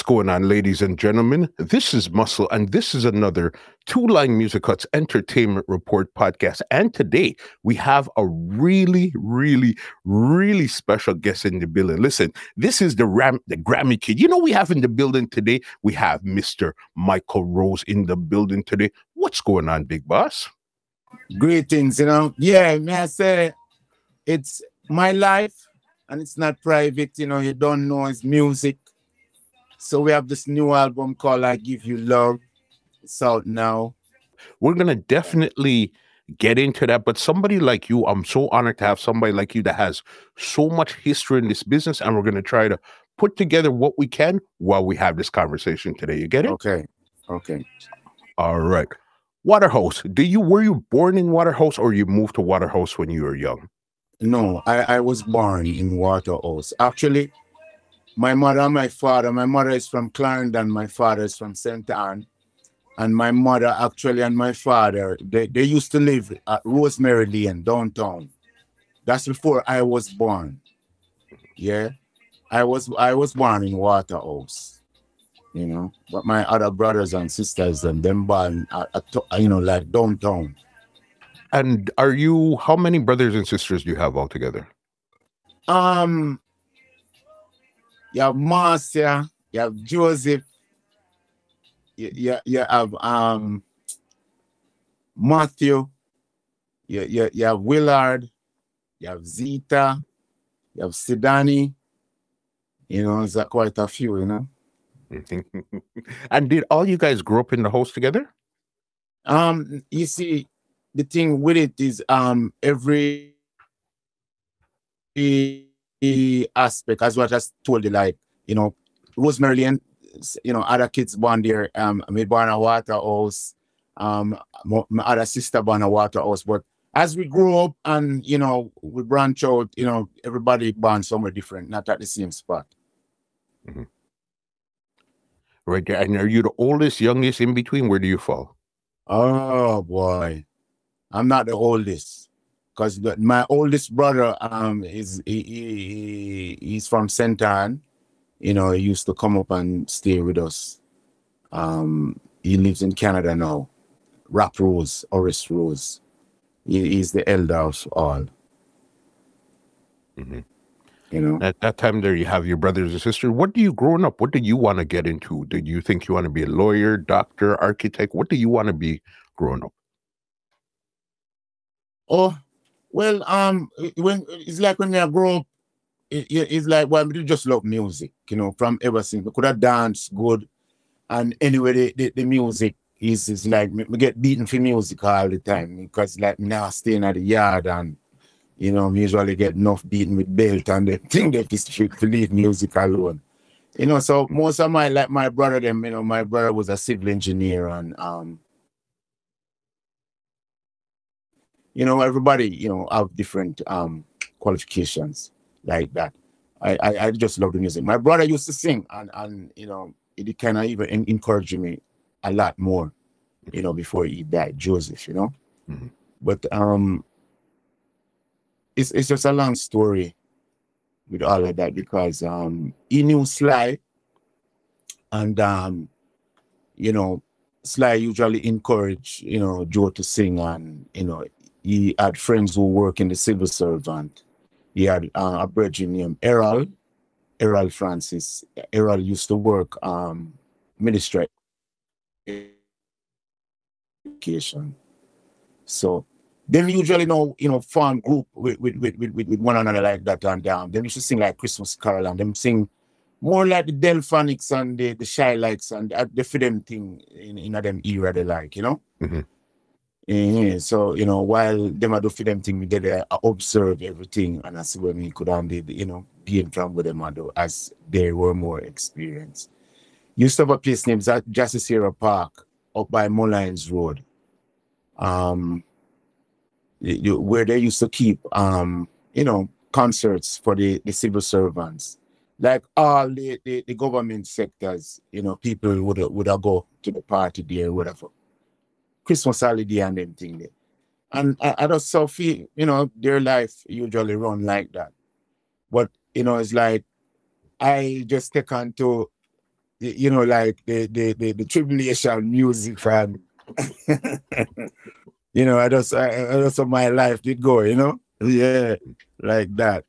What's going on, ladies and gentlemen? This is Muscle, and this is another Two Lined Music Hut Entertainment Report podcast. And today we have a really, really, really special guest in the building. Listen, this is the Ram, the Grammy kid. You know, we have in the building today, we have Mr. Mykal Rose in the building today. What's going on, big boss? Greetings, you know. Yeah, may I say it's my life and it's not private, you know, you don't know it's music so we have this new album called I Give You Love. It's out now. We're gonna definitely get into that. But somebody like you, I'm so honored to have somebody like you that has so much history in this business, and we're gonna try to put together what we can while we have this conversation today. You get it? Okay. Okay. All right. Waterhouse. Do you were you born in Waterhouse or you moved to Waterhouse when you were young? No, I, I was born in Waterhouse. Actually, my mother and my father, my mother is from Clarendon, my father is from St. Ann. And my mother actually and my father, they, they used to live at Rosemary Lane downtown. That's before I was born. Yeah. I was I was born in Waterhouse. You know, but my other brothers and sisters and them born at, at, you know like downtown. And are you how many brothers and sisters do you have altogether? Um you have Marcia, you have Joseph, you, you, you have um Matthew, you, you, you have Willard, you have Zita, you have Sidani, you know, there's quite a few, you know. and did all you guys grow up in the house together? Um, you see, the thing with it is um every aspect, as what I just told you, like, you know, Rosemary and, you know, other kids born there, um, me born a Waterhouse, um, my other sister born a Waterhouse, but as we grow up and, you know, we branch out, you know, everybody born somewhere different, not at the same spot. Mm-hmm. Right there. And are you the oldest, youngest, in between? Where do you fall? Oh, boy. I'm not the oldest because my oldest brother um is he, he, he's from. Ann. You know, he used to come up and stay with us. Um, he lives in Canada now. Rap Rose, Horace Rose. He, he's the elder of all. Mm-hmm. You know, at that time, there you have your brothers and sisters. What do you growing up? What did you want to get into? Did you think you want to be a lawyer, doctor, architect? What do you want to be growing up? Oh, well, um, when it's like when I grow up, it, it's like well, we just love music, you know, from ever since. We could have danced good, and anyway, the, the, the music is is like we get beaten for music all the time because like now staying at the yard and you know, usually get enough beaten with belt and the thing that is to leave music alone. You know, so most of my like my brother, them, you know, my brother was a civil engineer and um you know, everybody, you know, have different um qualifications like that. I, I, I just love the music. My brother used to sing and and you know, it kind of even encouraged me a lot more, you know, before he died, Joseph, you know. Mm-hmm. But um it's it's just a long story with all of that because um he knew Sly and um you know Sly usually encourage you know Joe to sing and you know he had friends who work in the civil servant. He had uh, a brother named Errol, Errol Francis. Errol used to work um, ministry education. So them usually know, you know, form group with with, with, with, with one another like that and um, them used to sing like Christmas carol and them sing more like the Delfonics and the, the Chi-Lites and uh, the them thing in, in them era they like, you know? Mm-hmm. So you know, while them I do for them thing, we get I observe everything and I see when we could only, you know, gain from with them I do as they were more experienced. Used to have a place named Jassisera Park up by Molynes Road. Um where they used to keep um, you know, concerts for the, the civil servants. Like all the, the, the government sectors, you know, people would would go to the party there, whatever. Christmas holiday and them thing there. And I, I just so feel, you know, their life usually run like that. But, you know, it's like I just take on to you know, like the the the, the tribulation music fan. you know, I just I, I just my life did go, you know, yeah, like that.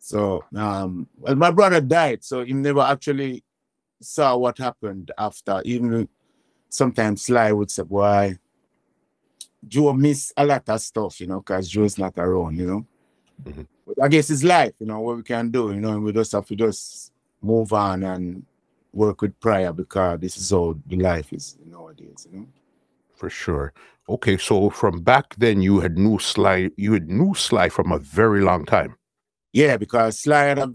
So um, well, my brother died, so he never actually saw what happened after. Even sometimes Sly would say, "Why, Joe miss a lot of stuff, you know, because Joe's not around, you know." Mm-hmm. I guess it's life, you know, what we can do, you know, and we just have to just move on and work with prayer because this is how the life is nowadays, you know. For sure. Okay, so from back then you had knew Sly you had knew Sly from a very long time. Yeah, because Sly had a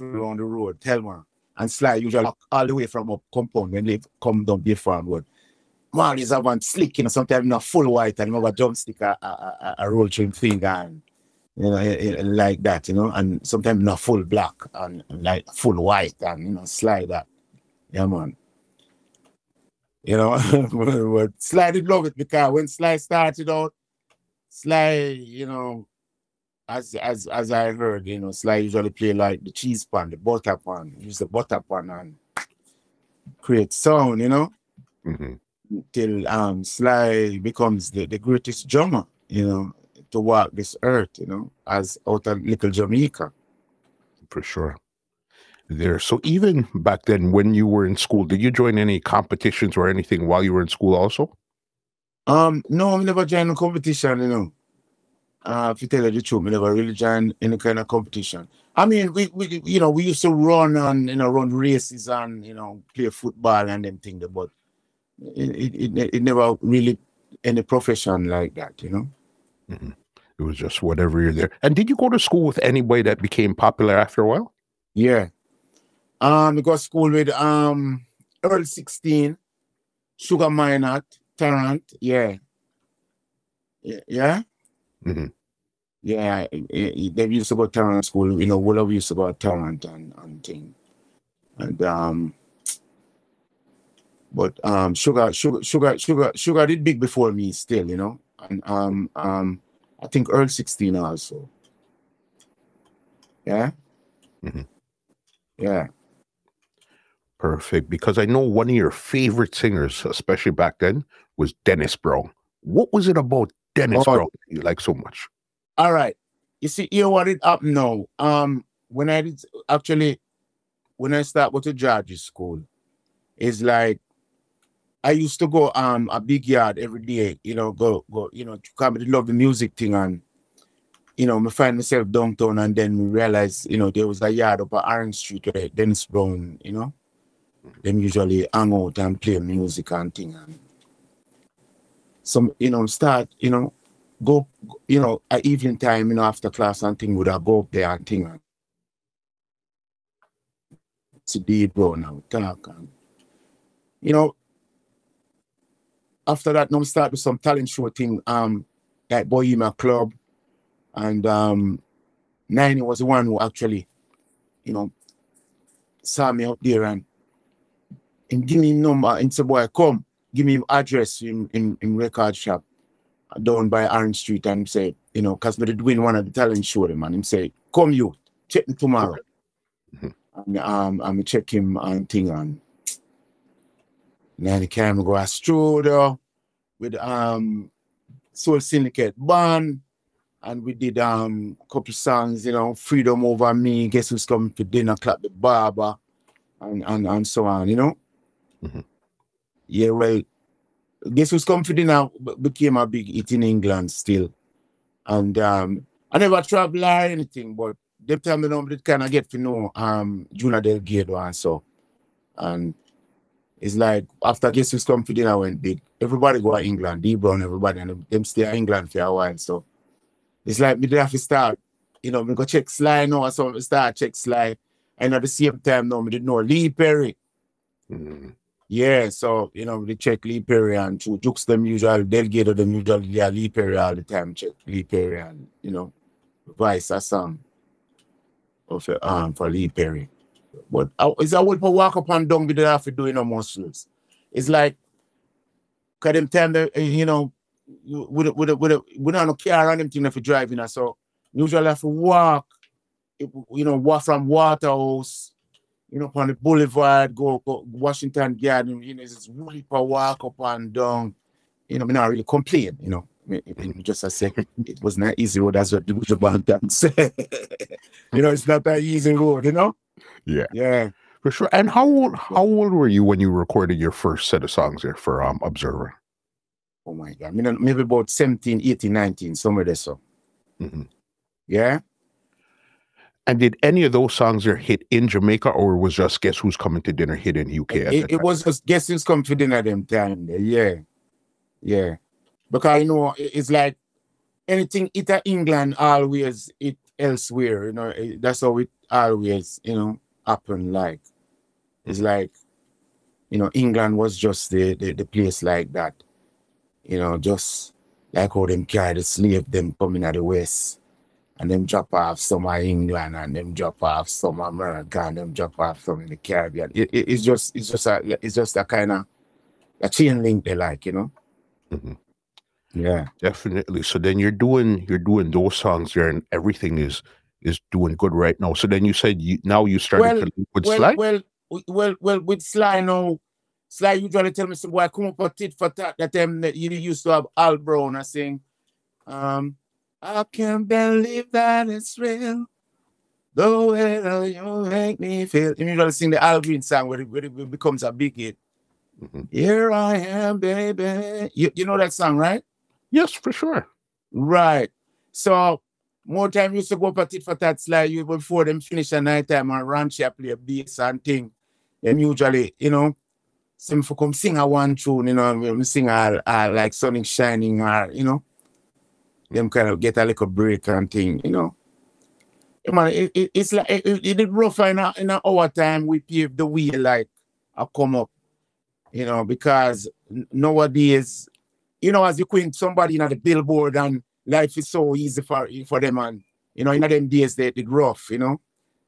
on the road, Tell Telma. And Sly usually all the way from up compound when they come down the farm road. Have one slick, you know, sometimes not full white and have a drumstick, a, a, a, a roll trim thing and you know, eh, eh, like that, you know, and sometimes not full black and like full white and you know, slide that. Yeah, man. You know, but Sly did love it because when Sly started out, Sly, you know, as as as I heard, you know, Sly usually play like the cheese pan, the butter pan, use the butter pan and create sound, you know. Mm-hmm. Till um Sly becomes the, the greatest drummer, you know, to walk this earth, you know, as out of little Jamaica. For sure. There. So even back then when you were in school, did you join any competitions or anything while you were in school also? Um, no, I never joined a competition, you know. Uh, if you tell you the truth, I never really joined any kind of competition. I mean, we, we you know, we used to run and you know, run races and you know, play football and them things, but it, it, it, it never really any profession like that, you know. Mm-hmm. It was just whatever you're there. And did you go to school with anybody that became popular after a while? Yeah. Um, I got school with um Earl 16, Sugar Minott, Tarrant, yeah. Yeah. Mm-hmm. Yeah, they used to go to Tarrant school, you know, Willow used to go to Tarrant and, and thing. And um but um sugar sugar sugar sugar sugar did big before me still, you know. And um um I think Earl 16 also. Yeah. Mm-hmm. Yeah. Perfect. Because I know one of your favorite singers, especially back then, was Dennis Brown. What was it about Dennis oh, Brown you like so much? All right. You see, here what it up now. Um, when I did actually when I start with the George's school, it's like I used to go um a big yard every day, you know, go go, you know, come to love the music thing and you know, me find myself downtown and then realize, you know, there was a yard up at Orange Street where Dennis Brown, you know, them usually hang out and play music and thing and some, you know, start, you know, go, you know, at evening time, you know, after class and thing would I go up there and thing. And Dave Brown and talk and you know, after that, now start with some talent show thing, um, like my Club. And um Niney was the one who actually, you know, saw me up there and and give me number and say, boy, come, give me address in, in, in record shop down by Orange Street and say, you know, because doing one of the talent show them and him say, come you, check me tomorrow. Mm-hmm. And um I'm check him and thing and then the camera go a studio with um Soul Syndicate band. And we did um a couple songs, you know, Freedom Over Me, Guess Who's Coming for Dinner, Clap the Barber, and, and, and so on, you know? Mm-hmm. Yeah, well, Guess Who's for Dinner became a big hit in England still. And um I never traveled or anything, but they tell me now that kind of get to know um Junior Delgado and so. And it's like after Jesus come for dinner went big, everybody go to England, D Brown, everybody, and them stay in England for a while. So it's like me have to start, you know, we go check Sly now, so start check Sly. And at the same time now, we didn't know Lee Perry. Mm-hmm. Yeah, so you know, we check Perry and to Jukes them usual delegate them usually yeah, Lee Perry all the time, check Perry and you know, vice a song of um for Lee Perry. But uh, it's a would for walk up and down with the have to do no muscles. It's like cause them time that you know with with with with we don't car on them thing if you driving us. so usually have to walk you know, walk from Waterhouse, you know, on the boulevard, go, go Washington Garden, you know, it's really for walk up and down. You know, I mean, not really complain, you know. just a second, it was not easy road, that's what the Bishop say. you know, it's not that easy road, you know? Yeah. Yeah. For sure. And how old how old were you when you recorded your first set of songs there for um Observer? Oh my god. I mean maybe about 17, 18, 19, somewhere there so. Mm-hmm. Yeah. And did any of those songs there hit in Jamaica or was just Guess Who's Coming to Dinner hit in UK? It, it was just Guess Who's Coming to Dinner them time. Yeah. Yeah. Because you know it's like anything it at England always it elsewhere, you know, that's how it always, you know, happen like. It's like, you know, England was just the, the, the place like that. You know, just like how them carry the slave them coming out the west and them drop off some of England and them drop off some America and them drop off some in the Caribbean. It, it, it's just it's just a it's just a kind of a chain link they like, you know. Mm-hmm. Yeah, definitely. So then you're doing you're doing those songs there, and everything is is doing good right now. So then you said you now you started well, to link with well, Sly. Well, well, well, with Sly now, Sly usually tell me, "Some boy, come up with tit for tat." That time that you used to have Al Brown. I sing, um, I can't believe that it's real. The way you make me feel. You usually sing the Al Green song where it, where it becomes a big hit. Mm-hmm. Here I am, baby. You, you know that song, right? Yes, for sure. Right. So more time used to go for tit for tat slide you before them finish at night time and ranch play a bass and thing. Them usually, you know, some for come sing a one tune, you know, we sing all, all like Sonic Shining or, you know, them kind of get a little break and thing, you know. Man, it, it, it's like it, it, it rough in, a, in our time we paved the way like I come up, you know, because nowadays, you know, as you quit somebody in the billboard and life is so easy for for them and you know in them days they did rough you know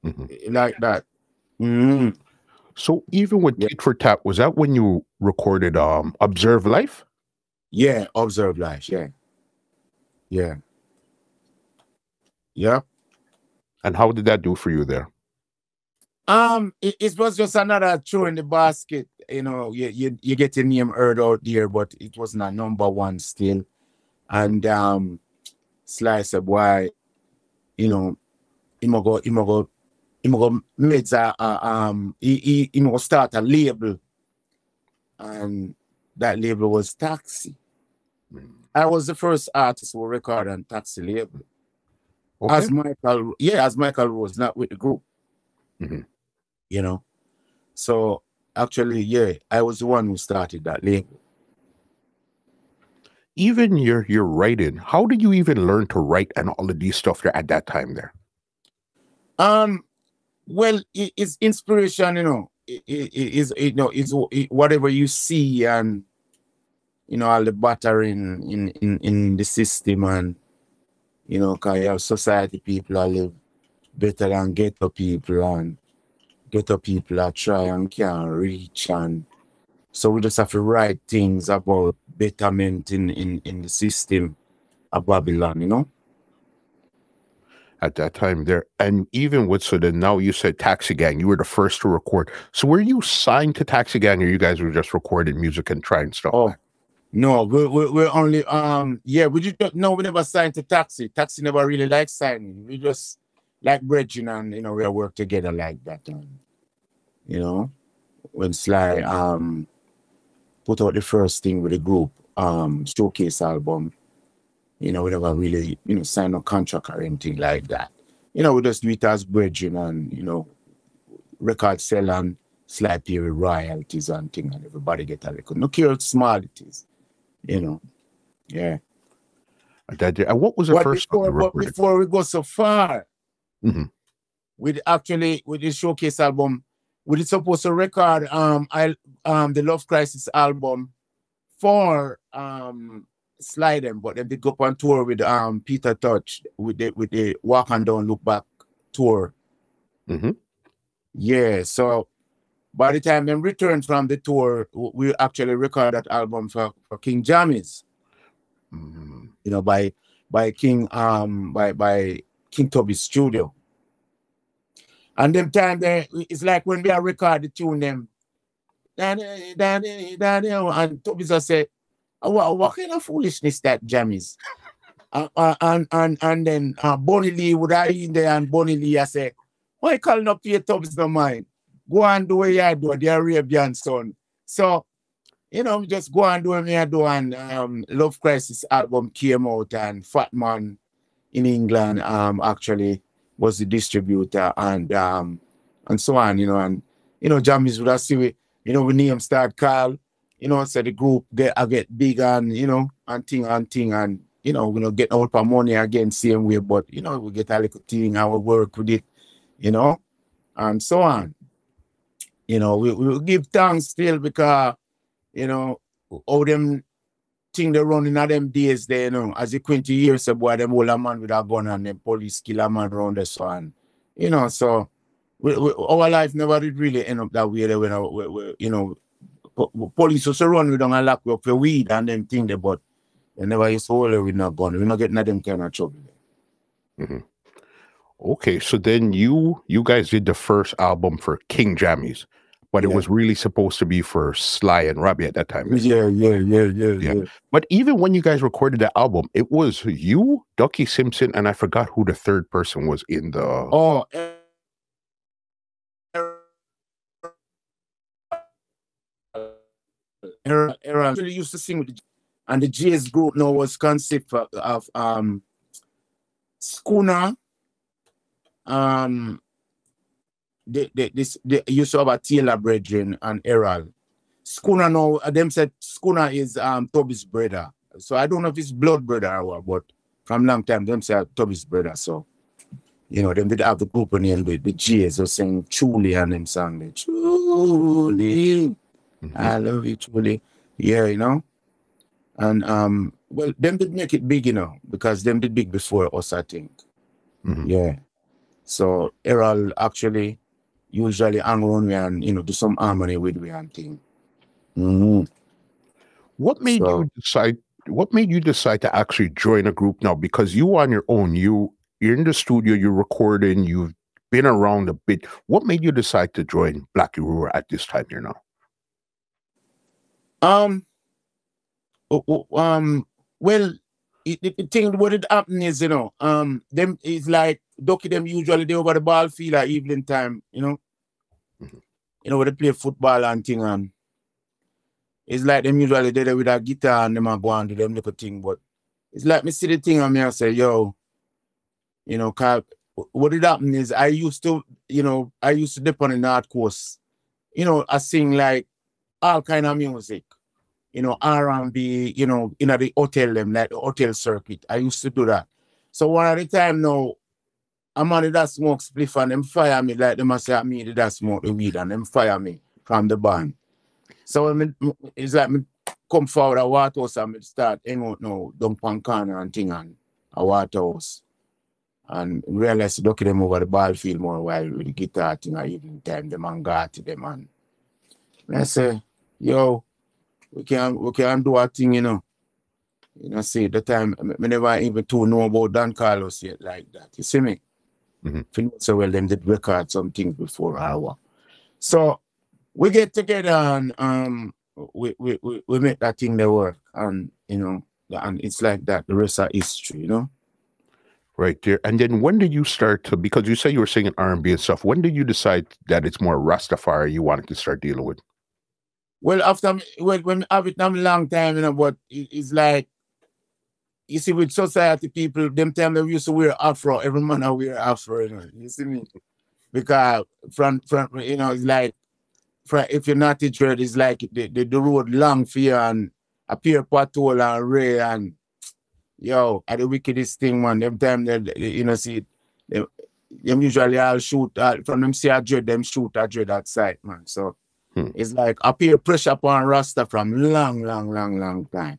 mm-hmm. like that mm-hmm. so even with yeah. tit for Tap, was that when you recorded um observe life yeah observe life yeah yeah. Yeah. And how did that do for you there? Um it, it was just another throw in the basket you know you, you you get your name heard out there but it wasn't a number one still. And um slice of why, you know, he might go, he might go, he might go make a, a um, he, he, he might start a label, and that label was Taxi. Mm. I was the first artist who recorded on Taxi label. Okay. As Michael, yeah, as Michael was not with the group. Mm-hmm. You know, so actually, yeah, I was the one who started that label even your your writing how did you even learn to write and all of these stuff there at that time there um well it, it's inspiration you know it, it, it is you know it's it, whatever you see and you know all the battering in in in the system and you know because you have society people that live better than ghetto people and ghetto people that try and can't reach and so we just have to write things about betterment in, in, in the system of Babylon, you know? At that time there. And even with so then now you said Taxi Gang, you were the first to record. So were you signed to Taxi Gang or you guys were just recording music and trying stuff? Oh, no, we're, we're, we're, only um yeah, we just no, we never signed to Taxi. Taxi never really like signing. We just like bridging and you know we work together like that. And, you know, when Sly um put out the first thing with the group, um, showcase album. You know, we never really, you know, sign a contract or anything like that. You know, we just do it as bridging and, you know, record sell and slide with royalties and things and everybody get a record. No care how small it is, you know. Yeah. That, and what was the but first before, but before we go so far, mm-hmm. with actually with the showcase album, we were supposed to record um I um the Love Crisis album for um Sly Dem, but then they go on tour with um Peter Tosh with the with the Walk and Don't Look Back tour. Mm-hmm. Yeah, so by the time they returned from the tour, we actually record that album for, for King Jammies. Mm-hmm. You know, by by King um by by King Tubby's studio. And them time there, it's like when we are record the tune them. Daddy, daddy, daddy, and Tubby just say, what, what kind of foolishness that jam is? uh, uh, and, and and then uh, Bunny Lee would I in there and Bunny Lee I say, why calling up your Tubbs no mind? Go and do what you do, the Arabian son. So, you know, just go and do what you do and um, Love Crisis album came out and Fat Man in England um actually was the distributor and um and so on, you know, and you know, Jammies would have see you know, we name start call, you know, so the group get I get big and you know, and thing and thing and you know, we know get out for money again same way, but you know, we get a little thing we work with it, you know, and so on. You know, we we give thanks still because you know, all them thing they running at them days there, you know, as the 20 years ago, them old man with a gun and them police kill a man around the sun. You know, so we, we, our life never did really end up that way when we, we, you know police also run we don't lock up for weed and them thing there, but they never used to hold with no gun. We're not getting at them kind of trouble. Mm-hmm. Okay, so then you you guys did the first album for King Jammies but yeah. it was really supposed to be for Sly and Robbie at that time. Yeah, yeah, yeah, yeah, yeah, But even when you guys recorded the album, it was you, Ducky Simpson, and I forgot who the third person was in the. Oh. Era, era actually used to sing with the, and the J's group now was concept of, of um Schooner, um they, they, this, they used to have a Taylor brethren and Errol. Schooner now, uh, them said Schooner is um Tubby's brother. So I don't know if it's blood brother or what, but from long time, them say Tubby's brother. So, you know, them did have the group name with the G's were saying truly and them song they truly. Mm-hmm. I love you truly. Yeah, you know. And um, well, them did make it big, you know, because them did big before us, I think. Mm-hmm. Yeah. So Errol actually usually hang around me and you know do some harmony with me and thing. Mm-hmm. What made so, you decide? What made you decide to actually join a group now? Because you on your own, you you're in the studio, you're recording, you've been around a bit. What made you decide to join Black Uhuru at this time here now? Um, um, well, it, it, the thing what it happened is, you know, um, them is like Ducky them usually they over the ball field at evening time, you know. Mm-hmm. You know, where they play football and thing and it's like them usually they there with a guitar and them are going to them little thing, but it's like me see the thing and me I say, yo, you know, what did happen is I used to, you know, I used to dip on the north coast. You know, I sing like all kind of music you know, R&B, you know, in the hotel them, like the hotel circuit. I used to do that. So one at the time now, I'm on that smoke spliff and them fire me like them must say me did that smoke the weed and them fire me from the band. So when me, it's like me come forward a water house and me start hang out now, dump on corner and thing and a water house. And realize look at them over the ball field more while with the guitar thing at evening time, them and got to them and I say, yo, we can we can do our thing, you know. You know, see the time I never even to know about Don Carlos yet like that. You see me? Mm-hmm. So well them did record some things before our. So we get together and um we we, we, we make that thing that work and you know and it's like that the rest of history, you know. Right there. And then when did you start to because you say you were singing R and B and stuff, when did you decide that it's more Rastafari you wanted to start dealing with? Well, after well, when I have it a long time, you know, but it, it's like you see, with society people, them time they used to wear afro. Every man I wear afro, you know. You see me? Because from from you know, it's like from, if you're not a trade, it's like the, the, the road long for you and appear patrol and ray and yo, at the wickedest thing, man. Them time they, you know, see them, them usually all shoot uh, from them see a dread, them shoot a dread outside, man. So Hmm. It's like I peer pressure upon Rasta from long, long, long, long time.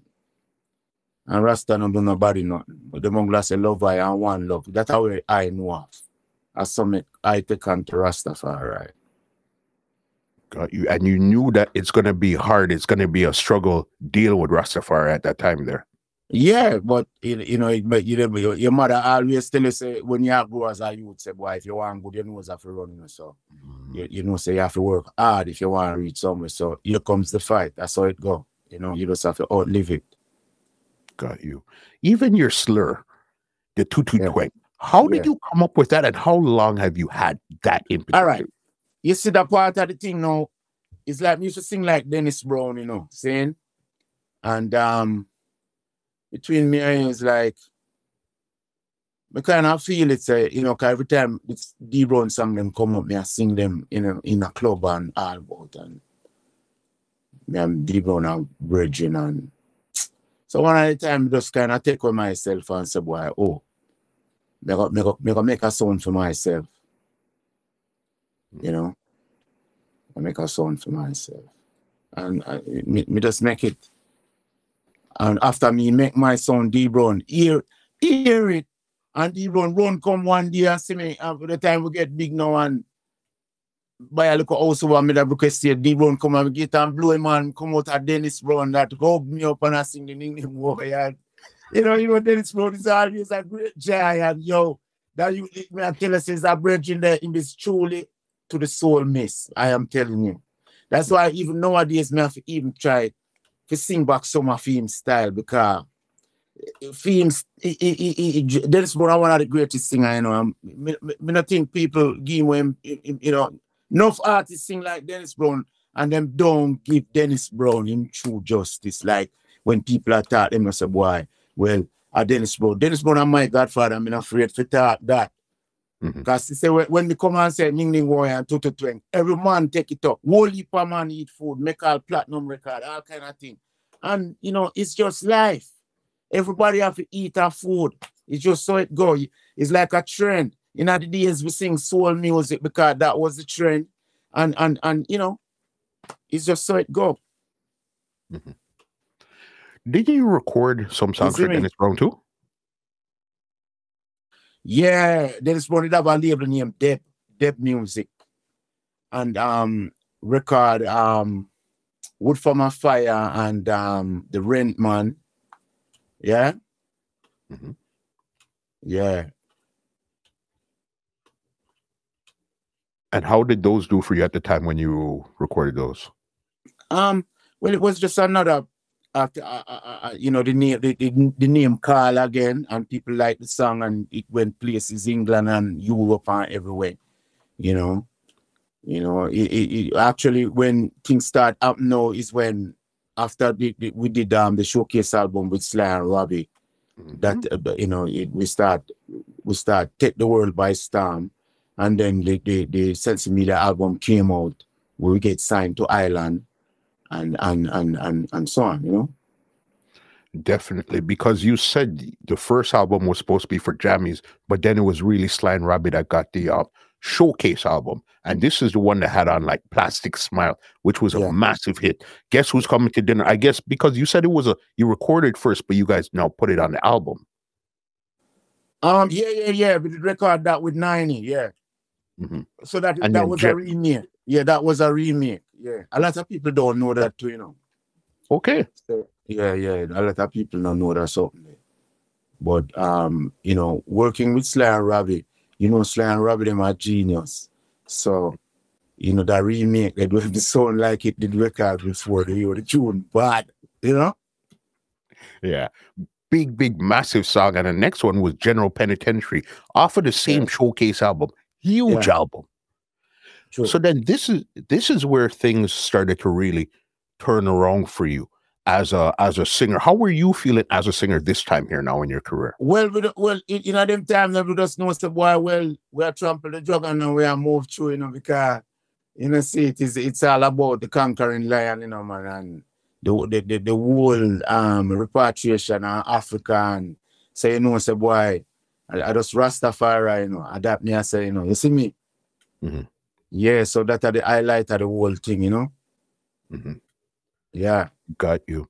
And Rasta don't do nobody nothing. But the Mongla say love I and one love. That's how I know of. As some I take on to Rastafari. Got you. And you knew that it's gonna be hard, it's gonna be a struggle deal with Rastafari at that time there. Yeah, but you, you know, but you know, your, your mother always tell you say when you grow as a youth, say boy, if you want good, you know have to run, you know, so mm-hmm. you, you know, say you have to work hard if you want to reach somewhere. So here comes the fight. That's how it go. You know, you just have to outlive it. Got you. Even your slur, the two two twang. How did yeah. you come up with that, and how long have you had that in? All right, you see that part of the thing now. It's like me used to sing like Dennis Brown, you know, saying, and um between me and it's like I kind of feel it's a, eh, you know, every time it's D Brown song them come up, me I sing them in a in a club and all about and me and D Brown and Virgin and so one at a time just kind of take on myself and say, boy, oh, me got, me got, me got make a sound for myself. Hmm. You know? I make a sound for myself. And I, me, me just make it and after me make my son D Brown hear, hear it. And D Brown run come one day and see me after the time we get big now and buy a little house over me that request here. D Brown come and get and blow him and come out of Dennis Brown that hug me up and I sing the name warrior. You know, you know, Dennis Brown is always a great giant, yo. That you me I tell us is a bridge in there in truly to the soul miss. I am telling you. That's why even nowadays me have to even try to sing back some of him style because Fiends, Dennis Brown, one of the greatest singer, you know. I, me, me not think people give him, you know, enough artists sing like Dennis Brown and them don't give Dennis Brown him true justice. Like when people are taught them, I say, boy, well, uh, Dennis Brown. Dennis Brown and my godfather, I'm not afraid to talk that. Mm-hmm. Because mm-hmm. say when, when we come and say Ning Ning Warrior and Tutu Twang, every man take it up. Whole heap of man eat food, make all platinum record, all kind of thing. And you know, it's just life. Everybody have to eat our food. It's just so it go. It's like a trend. In the days we sing soul music because that was the trend. And and and you know, it's just so it go. Mm-hmm. Did you record some songs for Dennis Brown too? Yeah, Dennis Brown did have a label named Deb Deb Music, and um record um Wood for My Fire and um the Rent Man. Yeah. Mm-hmm. Yeah. And how did those do for you at the time when you recorded those? Um, well, it was just another after uh, uh, uh, uh, you know the name the, the, the, name Carl again and people like the song and it went places England and Europe and everywhere you know you know it, it, it actually when things start up now is when after the, the, we did um the showcase album with Sly and Robbie mm-hmm. that uh, you know we start we start take the world by storm and then the the, the Sinsemilla album came out where we get signed to Island and and and and and so on. You know. Definitely, because you said the first album was supposed to be for jammies, but then it was really Sly and Robbie that got the uh, showcase album, and this is the one that had on like Plastic Smile, which was a yeah. massive hit. Guess who's coming to dinner? I guess because you said it was a you recorded first, but you guys now put it on the album. Um, yeah, yeah, yeah. We did record that with Niney, yeah. Mm-hmm. So that and that was a remake. Yeah, that was a remake. Yeah, a lot of people don't know that too, you know. Okay. So, yeah, yeah, a lot of people don't know that something. But um, you know, working with Sly and Robbie, you know, Sly and Robbie, them are my genius. So, you know, that remake, they do the sound like it did record before they hear the tune, but you know. Yeah. Big, big, massive song. And the next one was General Penitentiary off of the same yeah. showcase album. Huge yeah. album. Sure. So then this is this is where things started to really turn around for you as a as a singer. How were you feeling as a singer this time here now in your career? Well, we well, you know, them time we just know the boy, well, we are trample the drug and we are move through, you know, because you know, see, it is it's all about the conquering lion, you know, man, and the the the, the whole um repatriation of Africa and say, you know, say boy, I, I just Rastafari, you know, adapt me, I say, you know, you see me. Mm-hmm. Yeah, so that are the highlight of the whole thing, you know. Mm-hmm. Yeah, got you.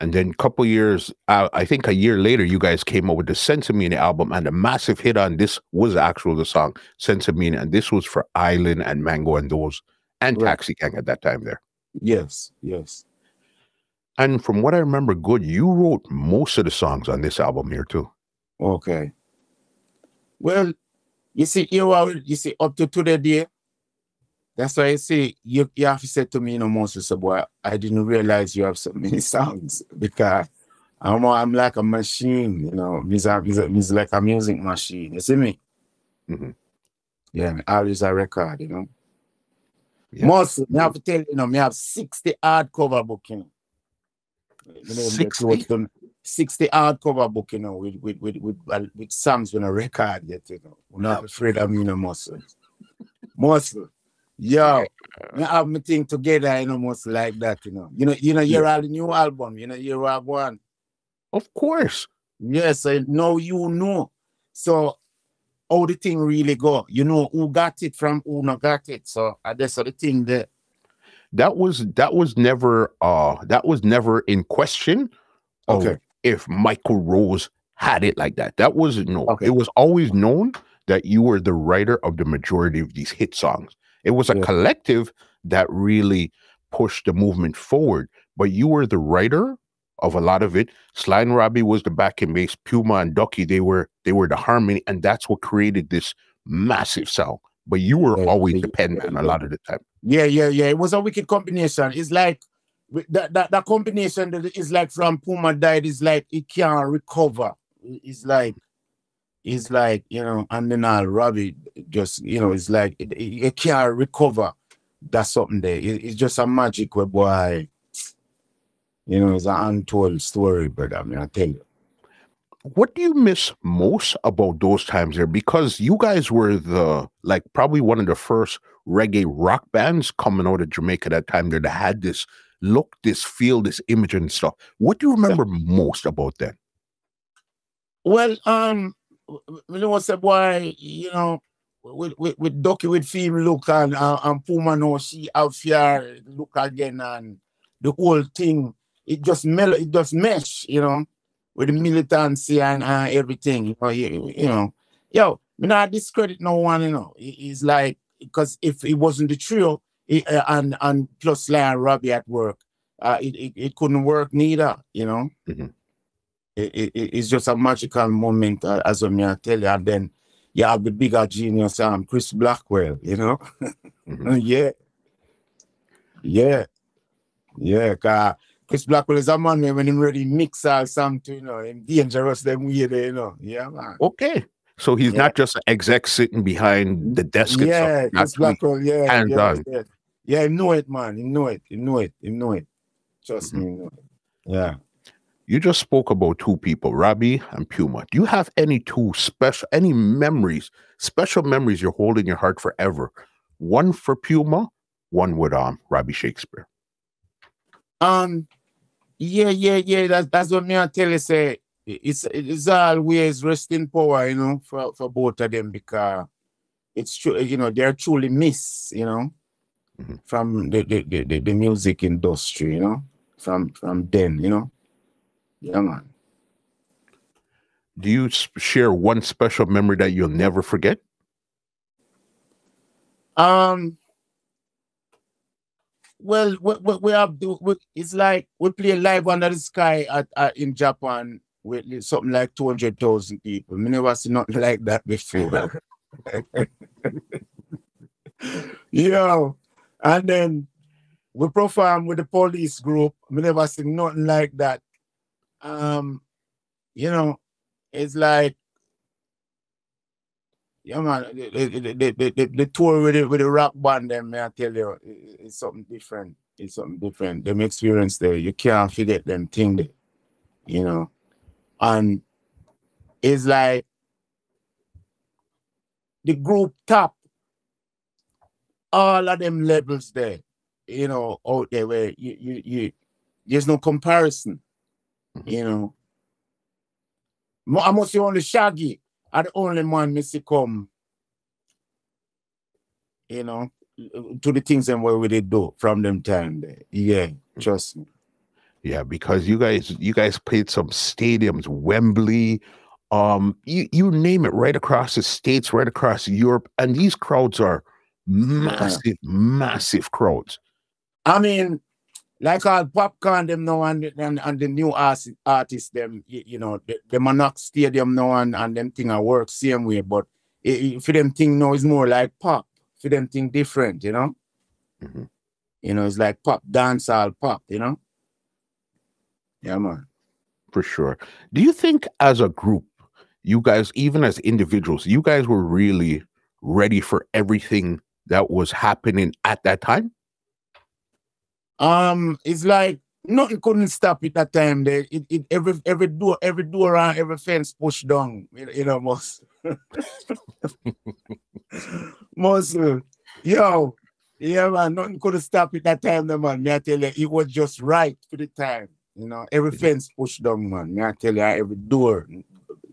And then a couple years, uh, I think a year later, you guys came up with the Sinsemilla album, and the massive hit on this was actually the song Sinsemilla, and this was for Island and Mango and those and right. Taxi Gang at that time there. Yes, yes. And from what I remember, good, you wrote most of the songs on this album here too. Okay. Well, you see, you are you see up to today, day. That's why I say you, you have to say to me, you know, Moses, so boy, I didn't realize you have so many songs because I'm, I'm like a machine, you know, me's, me's like a music machine. You see me? Mhm. Yeah, I always a record, you know. Yeah. Most, me have to tell you, you know, me have 60 hardcover book, you know. You know, 60? 60 hardcover book, you know, with with with with, uh, with songs on a record yet, you know. We're not afraid of me, no muscle. Muscle. Yo, me have me thing together, you know, muscle like that, you know. You know, you know, you're all the new album, you know, you're all one. Of course. Yes, I know you know. So how the thing really go. You know who got it from who not got it. So uh, that's the thing that That was that was never uh that was never in question Okay. if Mykal Rose had it like that. That was no, Okay. it was always known that you were the writer of the majority of these hit songs. It was a Yeah. collective that really pushed the movement forward, but you were the writer of a lot of it. Sly and Robbie was the backing bass, Puma and Ducky, they were they were the harmony, and that's what created this massive sound. But you were Yeah, always yeah, the pen man a lot of the time. yeah, yeah, yeah. It was a wicked combination. It's like that that, that combination that is like from Puma died is like it can't recover. It's like it's like you know, and then I'll rub it. just you know, it's like it, it, it can't recover. That's something there. It- it's just a magic where boy. You know, it's an untold story, but I mean, I tell you. what do you miss most about those times there? Because you guys were the like probably one of the first reggae rock bands coming out of Jamaica that time there that had this look, this feel, this image and stuff. What do you remember most about that? Well, um, you know a boy, you know, with with, Ducky with film look and uh, and Puma no she out look again and the whole thing it just mel it just mesh, you know, with the militancy and uh, everything. You know, you, you know, yo, me not discredit no one, you know. It- It's like because if it wasn't the trio it, uh, and and plus Lion Robbie at work, uh, it, it it couldn't work neither, you know it, it, it- it's just a magical moment, uh, as I may tell you. And then you have the bigger genius, um, Chris Blackwell, you know? Mhm. yeah. Yeah. Yeah. Cause Chris Blackwell is a man when him ready mix or something, you know, him dangerous them there, you know. Yeah, man. Okay. So he's Yeah. not just an exec sitting behind the desk yeah. Chris Blackwell, yeah. hands yeah, on. yeah. Yeah, he know it, man. He know it. He know it. He know it. Trust Mm-hmm. me, he know it. Yeah. You just spoke about two people, Robbie and Puma. Do you have any two special, any memories, special memories you hold in your heart forever? One for Puma, one with um Robbie Shakespeare. Um, yeah, yeah, yeah. That's that's what me I tell you. Say it's it's always rest in power, you know, for for both of them because it's true. You know, they're truly missed, you know, Mhm. from the the, the the the music industry, you know, from from then, you know. Yeah, man. Do you share one special memory that you'll never forget? Um. Well, we, we, we have do we, it's like we play live under the sky at, at in Japan with something like two hundred thousand people. Me never see nothing like that before. Yo, and then we perform with the police group. Me never see nothing like that. Um, you know, it's like yeah, man. The, the, the, the, the, tour with the, with the rock band, them, may I tell you, it- it's something different. It's something different. Them experience there, you can't forget them thing you know. And it's like the group top all of them levels there, you know, out there where you you, you there's no comparison. You know. I must say only Shaggy are the only man me see come, you know, to the things and what we did do from them time there. Yeah, trust me. Yeah, because you guys you guys played some stadiums, Wembley, um, you, you name it, right across the states, right across Europe, and these crowds are massive, massive crowds. I mean, like all popcorn them now and, and, and the new artist, artists them you, you know the, are not stadium now and, and them thing I work same way but it, it, for them thing now is more like pop for them thing different you know hmm you know it's like pop dancehall pop you know yeah man for sure. Do you think, as a group, you guys, even as individuals, you guys were really ready for everything that was happening at that time? Um, it's like nothing couldn't stop it that time. There, it, it every every door, every door and every fence pushed down. You, you know, most, most, uh, yo, yeah, man, nothing could stop it that time, though, man. Me I tell you, it was just right for the time. You know, every fence pushed down, man. Me I tell you, every door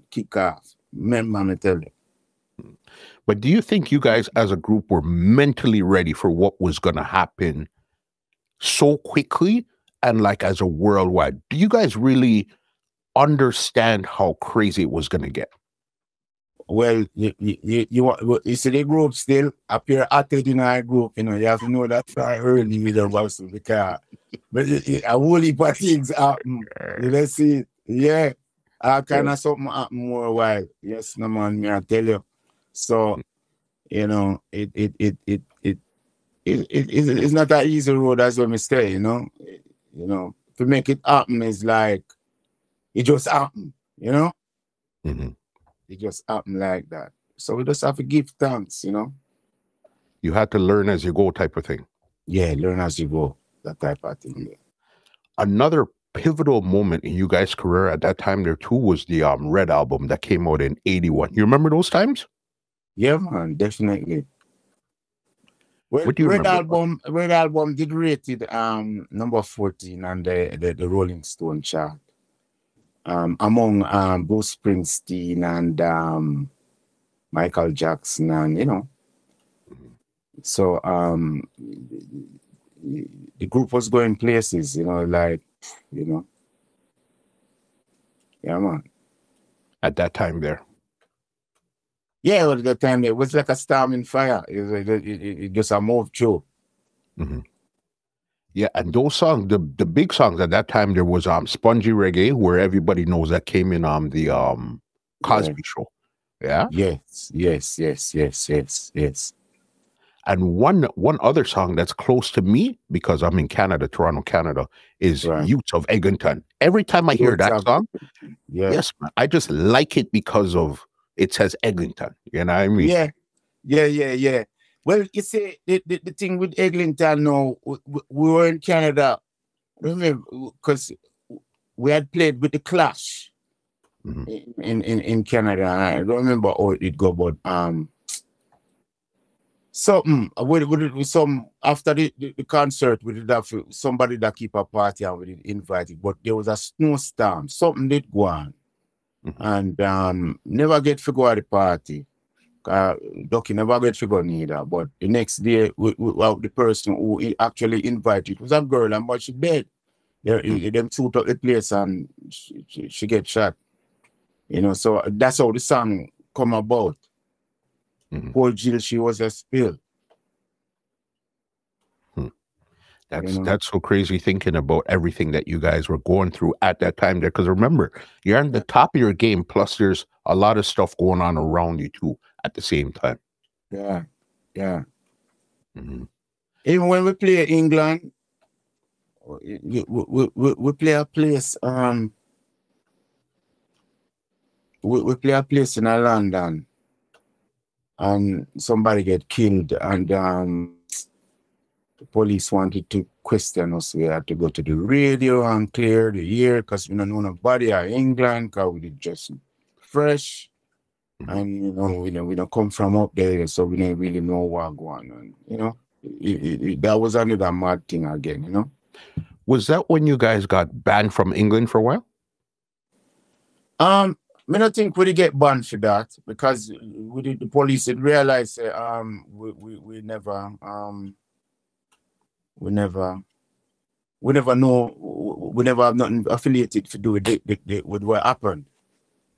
kick off. Man, man, I tell you. But do you think you guys, as a group, were mentally ready for what was going to happen so quickly and like as a worldwide? Do you guys really understand how crazy it was going to get? Well, you you you, you, you see the group still appear active in our group, you know, you have to know that far early with the of the car. But it, it, a whole heap of things happen. You know, see, yeah, all kind of something happen more while. Yes, no man, me I tell you. So, you know, it it it it it it, it, it it's not that easy road as when we stay, you know. You know, to make it happen is like it just happen, you know. Mhm. It just happened like that. So we just have to give thanks, you know. You had to learn as you go, type of thing. Yeah, learn as you go, that type of thing. yeah. Another pivotal moment in you guys' career at that time there too was the um Red album that came out in 81. You remember those times? Yeah, man, definitely. Red, What do you Red remember? album, Red album did rated um number 14 on the, the, the Rolling Stone chart. Um among um Bruce Springsteen and um Michael Jackson and you know. So um the group was going places, you know, like you know. Yeah, man. At that time there. Yeah, at the time it was like a storm in fire. It, it, it, it- just a move through. Yeah, and those songs, the the big songs at that time, there was um Sponji Reggae, where everybody knows that came in um the um Cosby Show. Yeah, Yes, yes, yes, yes, yes, yes. and one one other song that's close to me because I'm in Canada, Toronto, Canada, is Right. Of Eglinton. Every time I hear Youths that of- song, Yeah. yes, man, I just like it because of it says Eglinton. You know what I mean? Yeah, yeah, yeah, yeah. Well, you see, the, the, the thing with Eglinton now, we, we- we were in Canada, remember, because we had played with the Clash Mhm. in, in, in Canada. and I don't remember how it go, but um, something with, with, some after the, the, the concert, we did somebody that keep a party and we did invite it, but there was a snowstorm. Something did go on, Mhm. and um, never get to go at the party. Uh, Dukie never get to go neither. But the next day, we, we, well, the person who he actually invited was a girl, and but she dead. They, them shoot up the place and she, she, she get shot. You know, so that's how the song come about. Mhm. Poor Jill, she was a spill. That's know? that's so crazy thinking about everything that you guys were going through at that time there. Because remember, you're on the top of your game, plus there's a lot of stuff going on around you too at the same time. Yeah, yeah. Mhm. Even when we play England, we, we, we, we, play a place. Um, we, we play a place in London, and somebody get killed, and um, the police wanted to question us. We had to go to the radio and clear the air because we don't know nobody in England because we did just fresh. Mhm. And you know, we don't we don't come from up there, so we don't really know what going on. You know, it, it, it- that was another mad thing again. You know, Was that when you guys got banned from England for a while? um, I don't think we did get banned for that because we did, the police had realized uh, um we, we we never um we never we never know we never have nothing affiliated to do with the, the, the, with what happened.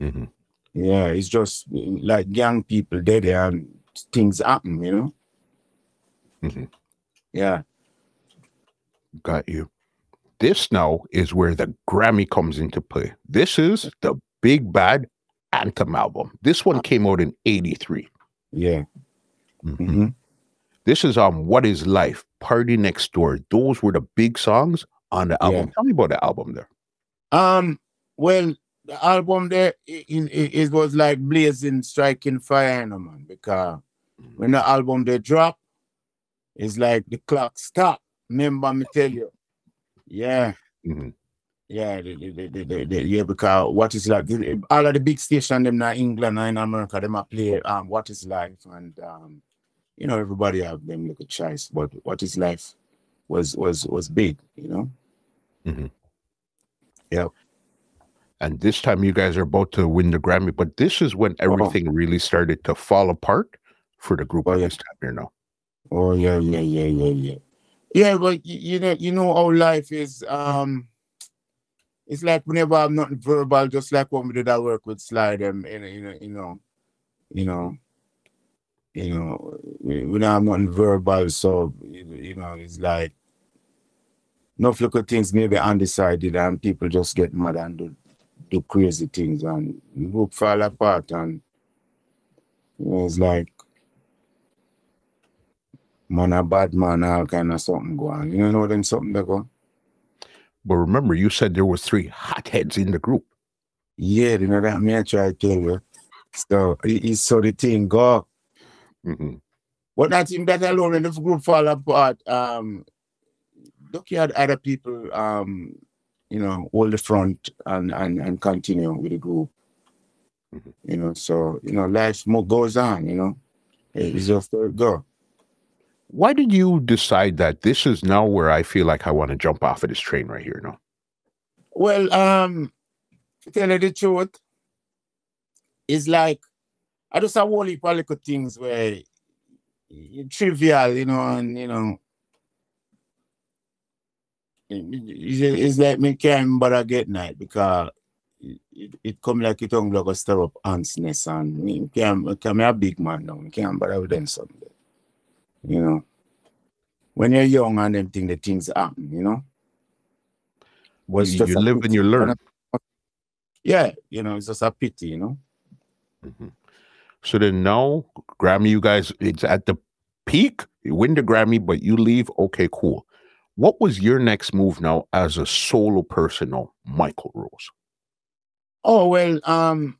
Mhm. Yeah, it's just like young people there there and things happen. You know. Mhm. Yeah. Got you. this now is where the Grammy comes into play. This is the Big Bad Anthem album. This one came out in 83. Yeah. Mhm. This is um What is Life, Party Next Door. Those were the big songs on the album. Yeah. Tell me about the album there. Um. Well, the album there, it, it, it was like blazing, striking fire, you know, man. Because when the album they drop, it's like the clock stop. Remember me tell you. Yeah. Mhm. Yeah, the, the, the, the, the- yeah, because what is like all of the big station them in England and in America, them a play um what is life and um you know everybody have them look a choice, but what is life was was was big, you know. Yeah. And this time you guys are about to win the Grammy, but this is when everything really started to fall apart for the group Oh, yeah. this time here now. Oh yeah, yeah, yeah, yeah, yeah. Yeah, but you know, you know how life is. Um, it's like whenever I'm not verbal, just like when we did that work with Slide, um, you know, you know, you know, you know, you know, when I'm not verbal, so you know, it's like enough little things maybe undecided, and people just get mad and do, do crazy things, and group fall apart, and you know, it's like man a bad man, all kind of something go on. You know them something that go? But remember, you said there was three hotheads in the group. Yeah, you know that me I try to tell you. So so the thing go. Mhm. But that thing that alone when the group fall apart, um look had other people um you know hold the front and and, and continue with the group. Mhm. You know, so you know, life more goes on, you know. It's just how it go. Why did you decide that this is now where I feel like I want to jump off of this train right here now? Well, um, to tell you the truth, it's like I just have whole heap of little things where trivial, you know, and you know, it- it- it's like me can't bother get night because it, it, it come like it don't like a stir up antness and me can't come a big man now, me can't bother with them something. You know. When you're young and them thing the things happen, you know. But You, you live and you learn. Yeah, you know, it's just a pity, you know. Mhm. So then now, Grammy, you guys, it's at the peak. You win the Grammy, but you leave. Okay, cool. What was your next move now as a solo person now, Mykal Rose? Oh well, um,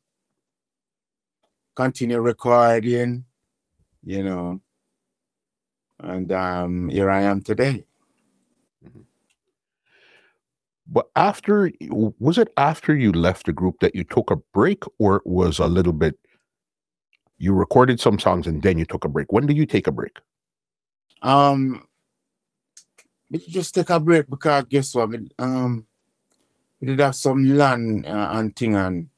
continue recording, you know, and um, here I am today. But after, was it after you left the group that you took a break, or it was a little bit? You recorded some songs and then you took a break. When did you take a break? Um, we just take a break because guess what? We, um, we did have some land uh, and thing and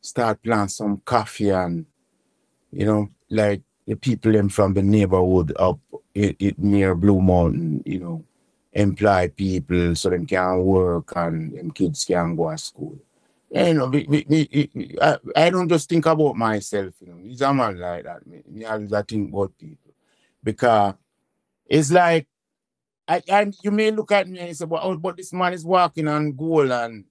start plant some coffee and you know, like the people them from the neighborhood up it, it near Blue Mountain, you know, employ people so them can work and them kids can go to school. You know, we, we, we- I, I don't just think about myself, you know. It's a man like that. Me, me always I think about people. Because it's like I, and you may look at me and say, well, oh, but this man is walking on goal and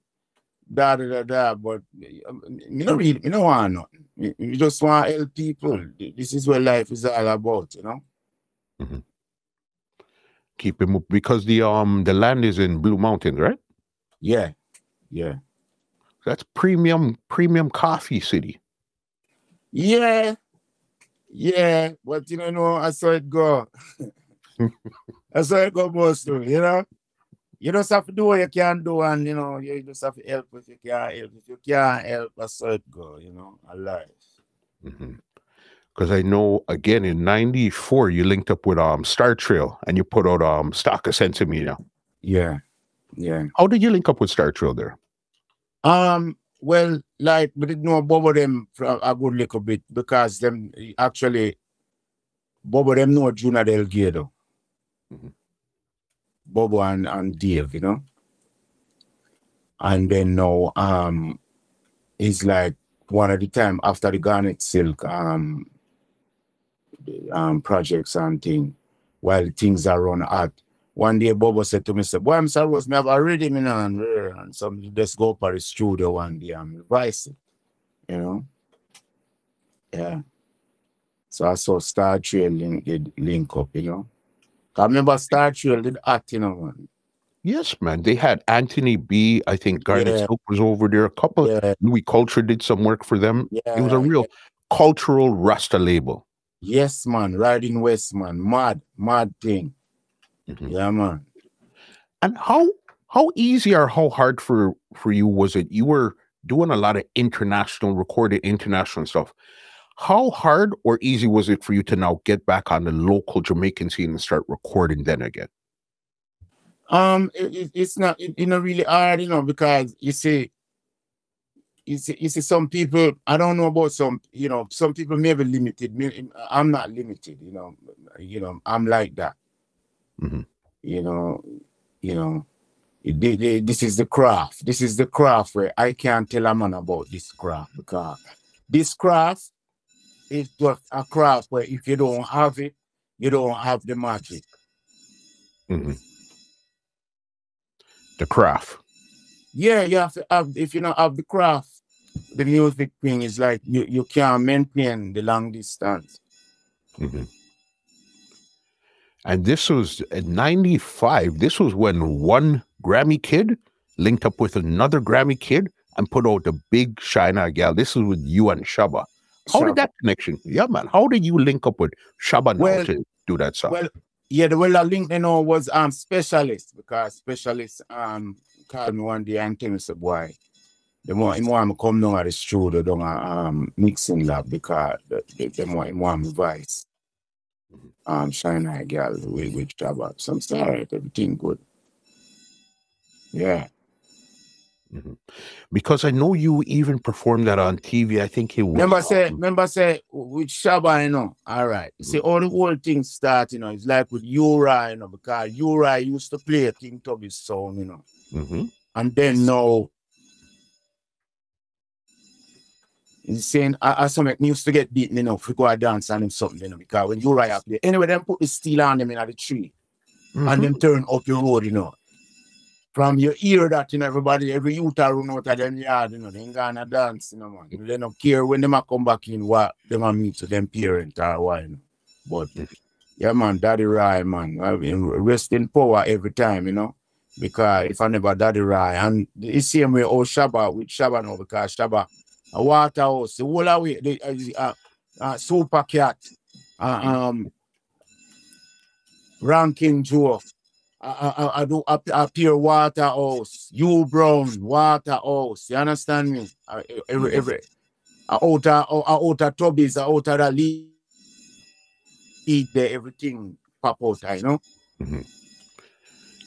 da da da da. But you know, really, me don't want nothing. Me, me just want to help people. This is what life is all about, you know. Keep him because the um the land is in Blue Mountains, right? Yeah, yeah, That's premium premium coffee city. yeah, yeah. But you know, no, I saw it go. I saw it go most you know. You just have to do what you can do, and you know, you just have to help if you can help. If you can't help, I saw it go, you know, alive. Because I know again in '94 you linked up with um Startrail and you put out um Stalk of Sinsemilla. Yeah, yeah. How did you link up with Startrail there? Um, well, like we didn't know about them for a good little bit because them actually Bobo them know Junior Delgado. Mhm. Bobo and, and Dave, you know. And then now um it's like one at the time after the Garnet Silk um um projects and thing, while things are run hot, one day Bobo said to me, say, Boy, I'm sorry, was me have already me and, and some just go up the studio one day and revise it. You know? Yeah. So I saw Startrail link, link up, you know. I remember Startrail did act, you know, man. Yes, man. They had Anthony B. I think Garnet Yeah. Silk was over there. A couple. Yeah, Louie Culture did some work for them. yeah. It was a real cultural Rasta label. Yes, man. Riding West, man. Mad, mad thing. Mhm. Yeah, man. And how how easy or how hard for for you was it? You were doing a lot of international recorded international stuff. How hard or easy was it for you to now get back on the local Jamaican scene and start recording then again? Um, it, it- it's not it, it's not really hard, you know, because you see, you see, you see, some people. I don't know about some, you know, some people may be limited. Me, I'm not limited, you know. You know, I'm like that. Mhm. You know, you know. they- they- this is the craft. This is the craft where I can't tell a man about this craft because this craft is just a craft where if you don't have it, you don't have the magic. Mhm. The craft. Yeah, you have to have if you don't have the craft, the music thing is like you, you can't maintain the long distance. Mhm. And this was in 95. This was when one Grammy kid linked up with another Grammy kid and put out a big Shine Eye Gal. This is with you and Shabba. How did that connection? Yeah, man. How did you link up with Shabba now Well- to do that song? Well, yeah, the well I link you know was um specialist because specialist um called me one day and tell me say boy, the more him want me come down at the studio down at um mixing lab because the, the, the more him want me voice. Um eye girl we with Shabba. So I'm sorry, everything good. Yeah. because I know you even performed that on TV. I think was. Remember say, um, remember say with Shabba, you know. All right. You See, all the whole thing start, you know, it's like with U-Roy, you know, because U-Roy used to play King Tubby's song, you know. mhm. And then now he's saying I, I some me used to get beaten, you know, if we go a dance and him something, you know, because when U-Roy there, anyway, them put the steel on them in the tree and Mhm. them turn up your road, you know. From your ear that, you know, everybody, every youth are run out of them yard, you know, they ain't gonna dance, you know, man. They don't care when them come back in what them a meet to them parent or what, you know. But yeah, man, Daddy Rye, man, I mean, rest in power every time, you know. Because if I never Daddy Rye, and the same way, oh Shabba with Shabba now, because Shabba, a waterhouse, the whole away, the uh, uh, uh, super cat, uh, um, ranking Joe. I, I, I do up appear Waterhouse, you Brown, Waterhouse. You understand me? Uh, every every uh, out of uh, out of Tubby's, uh, out of the league, eat there, everything pop out, you know.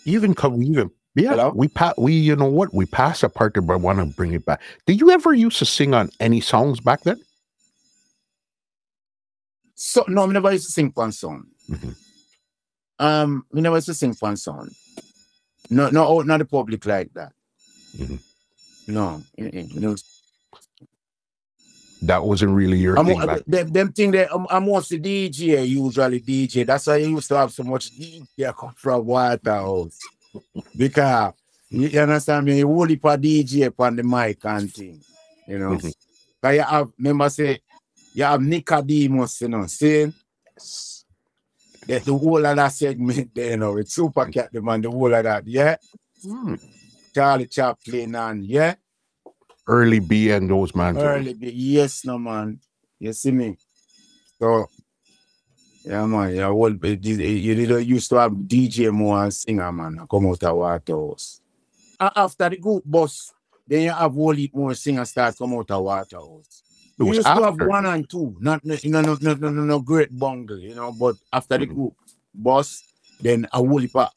even come even yeah Hello? we pa- we you know what we passed a part there but I want to bring it back. Did you ever used to sing on any songs back then? So no, I never used to sing one song. Mhm. Um, we never used to sing one song. No, no, out not the public like that. Mhm. No, eh, eh, you know, That wasn't really your I'm, thing uh, back. them, them thing that I'm, I'm mostly DJ, usually DJ. That's why I used to have so much DJ come from Waterhouse. Because you, you understand me, you only for DJ upon the mic and thing. You know. Mhm. Cause you have remember say you have Nicodemus, you know, saying that the whole of that segment there, you know, it's super cat the man, the whole of that, yeah. Hmm. Charlie Chaplin and yeah. Early B and those man. Early, bit. yes, no man. You see me? So, yeah, man. Yeah, well, you did used to have DJ more and singer, man. Come out of Waterhouse. A- After the group bus, then you have whole heap more singers start come out of Waterhouse. It You was used to have one and two, not no, no, no, no, no, no, no great bungle, you know. But after the group bus, then a whole heap of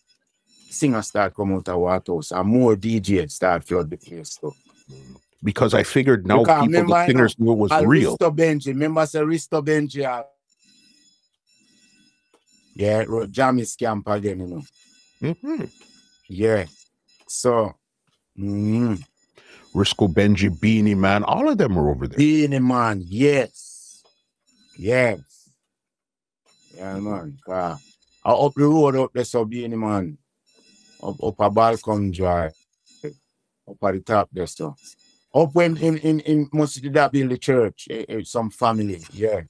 singers start come out of Waterhouse, and more DJs start flood the place. So. because I figured now Because people, remember, the I singers knew it was Al real. Risto Benji. Remember, say Risto Benji. Yeah, ro- Jammy's camp again, you know. Mhm. Yeah. So, mm, Risto Benji, Beenie Man, all of them are over there. Beenie Man, yes. Yes. Yeah, man. Uh, up the road up there, so Beenie Man. up, up a balcony drive. Up at the top there, so. Up when in in in most of the that build the church, eh, eh, some family, yeah.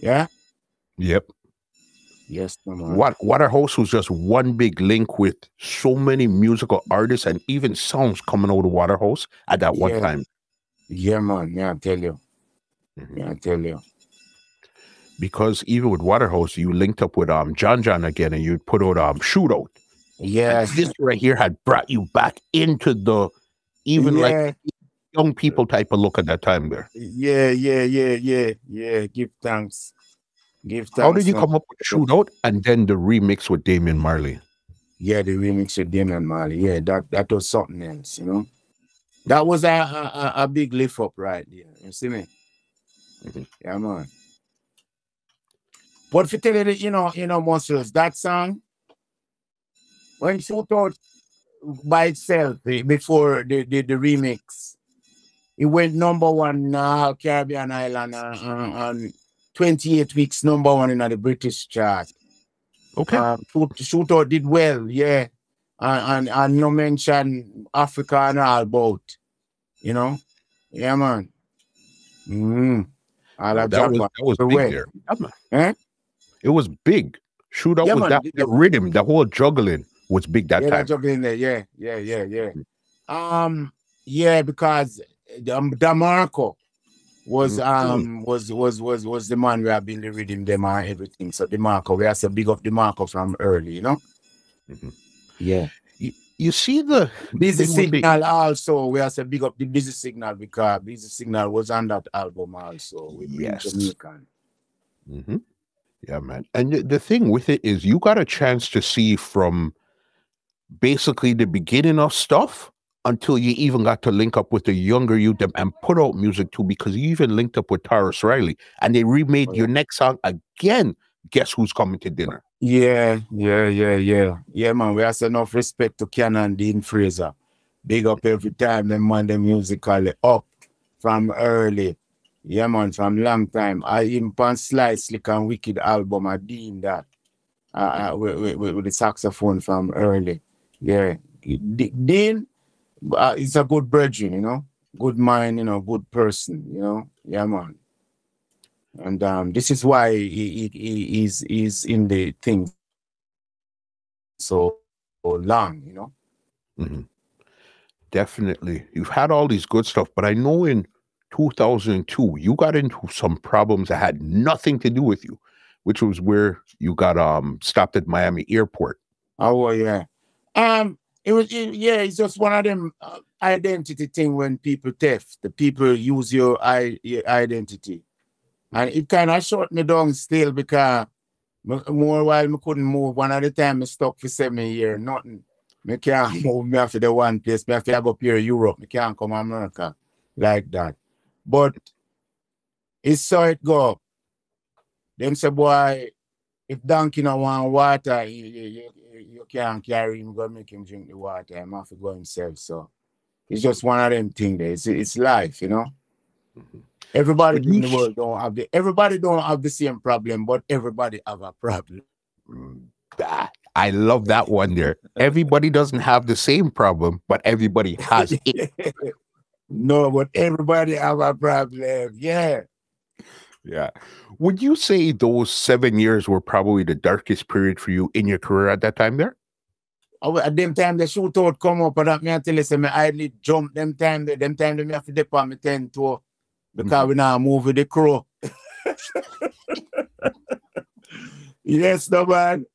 Yeah? Yep. Yes, no man. What Waterhouse was just one big link with so many musical artists and even songs coming out of Waterhouse at that one Yeah. time. Yeah, man. Yeah, I tell you. Mhm. Yeah, I tell you. Because even with Waterhouse, you linked up with um John John again and you'd put out um shootout. Yeah. And this right here had brought you back into the even like young people type of look at that time there. yeah, yeah, yeah, yeah, yeah. Give thanks. Give thanks. How did you come up with shootout and then the remix with Damian Marley? Yeah, the remix with Damian Marley. Yeah, that that was something else, you know. That was a a, a, big lift up right there. You see me? Mhm. Yeah, man. But for tell you, that, you know, you know, monsters, that song when shoot out by itself eh, before the, the, the remix, it went number one in uh, Caribbean island uh, uh, on 28 weeks, number one in the British chart. Okay. Uh, shoot, shootout did well, yeah. And, and and no mention Africa and all about, you know. Yeah, man. Mm. All that was Japan. that was the big way. there. Yeah, man. Eh? It was big. Shootout Yeah, was man. that, The- the rhythm, the whole juggling was big that yeah, time. that jumping in there. Yeah, yeah, yeah, yeah. Um, yeah, because um, Demarco was Mhm. um was was was was the man we have been the rhythm them and everything. So Demarco, we have to big up Demarco from early, you know. Mhm. Yeah. You see the Busy thing with the- Signal also, we have to big up the Busy Signal because Busy Signal was on that album also. with Yes. Jamaican. Mhm. Yeah, man. And the, the thing with it is, you got a chance to see from basically the beginning of stuff until you even got to link up with the younger youth and- and put out music too, because you even linked up with Tarrus Riley and they remade Oh, your next song again. Guess who's coming to dinner? Yeah, yeah, yeah, yeah. Yeah, man. We have enough respect to Canon Dean Fraser. Big up every time them man them musically up from early. Yeah, man, from long time. I even pan Slice Slick and Wicked album, I Dean that. Uh, uh, with, with, with- the saxophone from early. Yeah. Dean uh, is a good brethren, you know. Good mind, you know, good person, you know. Yeah, man. And um, this is why he, he, he is is in the thing so long, you know. Mhm. Definitely. You've had all these good stuff, but I know in 2002 you got into some problems that had nothing to do with you, which was where you got um stopped at Miami airport. Oh well, yeah. Um, it was it- yeah. It's just one of them uh, identity thing when people theft. The people use your, I, your identity, and it kind of shut me down still because more while me couldn't move. One at a time, me stuck for seven years. Nothing. Me can't move. Me after the one place. Me have to go up here Europe. Me can't come America like that. But it's so it go. Them say, boy, if donkey no want water, you, you can't carry him, go make him drink the water. Him have to go himself. So it's just one of them things there. It's, it's life, you know. Mhm. Everybody But in the world don't have the everybody don't have the same problem, but everybody have a problem. Mm, I love that one there. Everybody doesn't have the same problem, but everybody has it. no, but everybody have a problem. Yeah. Yeah. Would you say those seven years were probably the darkest period for you in your career at that time there? Oh, At them time the shootout come up, and that me I tell you, say me idly jump them time, there, them time they me have to dip on me ten toe because we now move with the crew. yes, no man.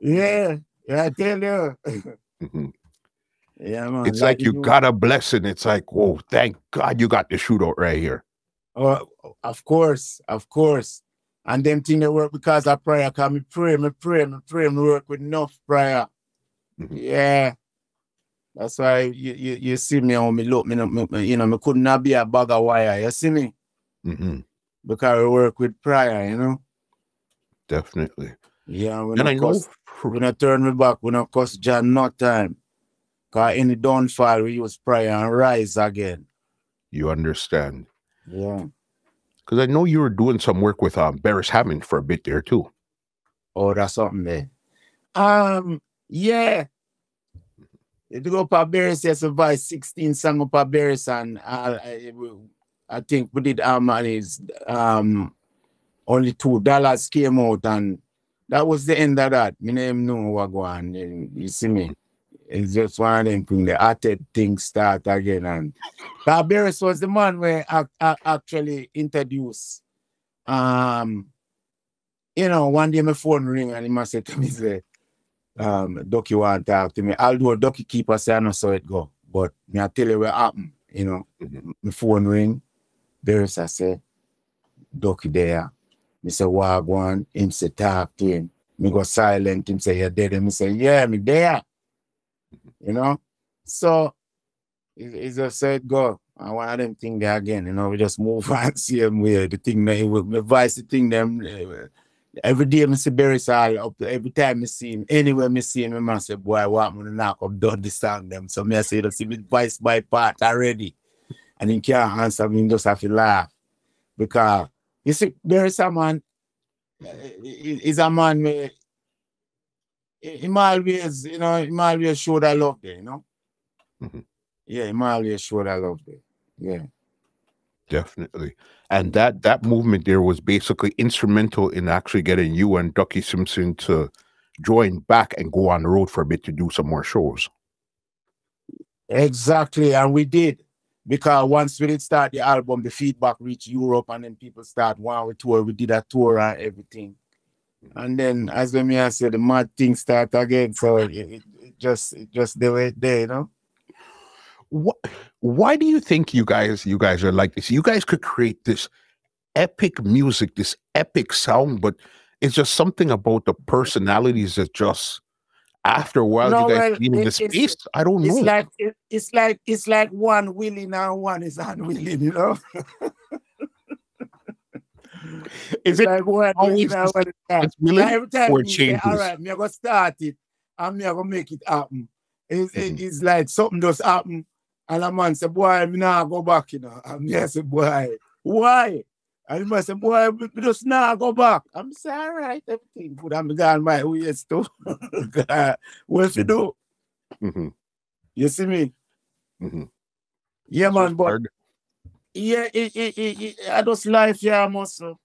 Yeah, yeah, I tell you. Mhm. yeah, man. It's like you do- got a blessing. It's like, whoa, thank God you got the shootout right here. Oh, of course, of course. And them thing they work because of prayer. Cause me pray, me pray, me pray, me work with enough prayer. Mhm. Yeah. That's why you, you, you see me how me look, me, me, you know, me could not be a bag of wire. You see me? hmm Because we work with prayer, you know? Definitely. Yeah, And I know cuss, for- we not turn me back, we not cuss John no time. Cause any downfall, we use prayer and rise again. you understand. Yeah. Because I know you were doing some work with um, Beres Hammond for a bit there too. Oh, that's something there. Um, yeah, It go up at Beres, yes, voice 16 song up at Beres, and I, I, I think we did our money's um only two dollars came out, and that was the end of that. My name know what go on. You see me? It's just one of them things. The added things start again, and Barbaris was the man where I, I actually introduced. Um, you know, one day my phone ring and he must say to me, say, um, Dukie want to talk to me. Although Dukie keep us say I know so it go. But me I tell you what happened, you know. Mm-hmm. My phone ring, Beres I say, Dukie there. Me say, Wagwan, him say talk to him. Me go silent, him say, you're dead. And me say, yeah, me there. You know? So it's just said go. I want them thing there again, you know, we just move on same way. The thing that will my voice the thing them eh, every day I see Barry all up every time I see him, anywhere I see him, I say, boy, I want me to knock up the song them. So me I say, see me voice by part already. And he can't answer me, just have to laugh. Because you see, Barry man eh, eh, is a man him always, you know, him always show that love there, you know. Mm-hmm. Yeah, him always show that love there. Yeah. Definitely. And that that movement there was basically instrumental in actually getting you and Dukie Simpson to join back and go on the road for a bit to do some more shows. Exactly, and we did because once we did start the album, the feedback reached Europe, and then people start wow, we tour. We did a tour and everything. And then, as the me I said, the mad thing start again. So it, it, it just it just the way there, you know. What? Why do you think you guys you guys are like this? You guys could create this epic music, this epic sound, but it's just something about the personalities that just after a while no, you guys well, the space. I don't it's know. Like it, it's like it's like one willing and one is unwilling, you know. Is it like what always now what it's willing every time or changes? Say, All right, me gonna start it and me gonna make it happen. It's, mm-hmm. it's like something just happen, and a man say, "Boy, me now go back," you know. Me say, "Boy, why?" And he must say, "Boy, me just now go back." I'm say, "All right, everything good. I'm gone my ways too. what you do?" Mm-hmm. You see me? Mm-hmm. Yeah, man, but yeah, it, it, it, it, I just life, yeah, muscle.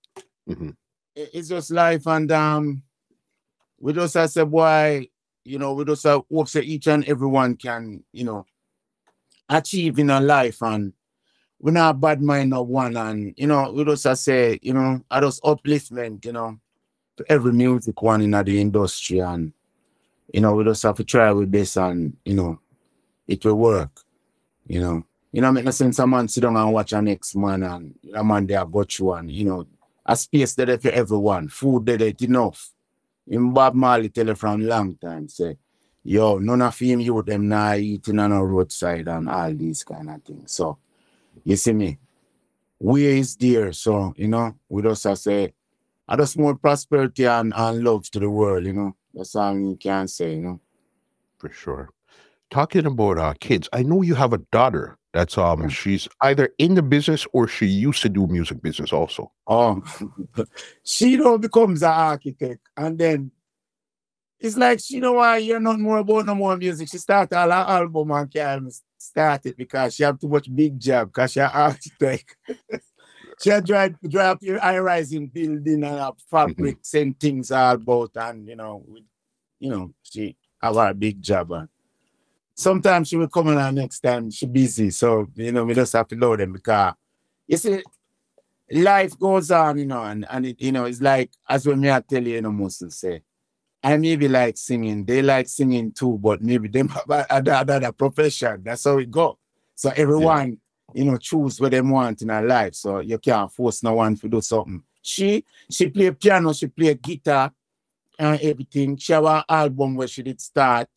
Mm-hmm. It's just life, and um, we just I say, boy, you know, we just uh, hope that each and everyone can, you know, achieve in a life, and we're not bad mind of one, and you know, we just I say, you know, I just upliftment, you know, to every music one in the industry, and you know, we just have to try with this, and you know, it will work, you know. You know, make no sense a man sit down and watch a next man and a man there got you and you know, a space there for everyone, food there it enough. In Bob Marley tell from long time, say, yo, none of him you with them now eating on a roadside and all these kind of things. So you see me, we is there. So, you know, we just have say, I just more prosperity and, and love to the world, you know. That's all you can say, you know. For sure. Talking about uh, kids, I know you have a daughter. That's um she's either in the business or she used to do music business also. Oh, she don't becomes an architect and then it's like she know why you're not more about no more music. She started all her album and can't start it because she have too much big job because she an architect. she had drive drive your high rising building and have fabrics mm-hmm. and things all about and you know with, you know she have a big job and sometimes she will come on next time she busy. So, you know, we just have to load them because you see, life goes on, you know, and, and it, you know, it's like as when me I tell you, you know, most say, I maybe like singing, they like singing too, but maybe them have another profession. That's how it go. So everyone, yeah. you know, choose what they want in their life. So you can't force no one to do something. She she play piano, she play guitar and everything. She have an album where she did start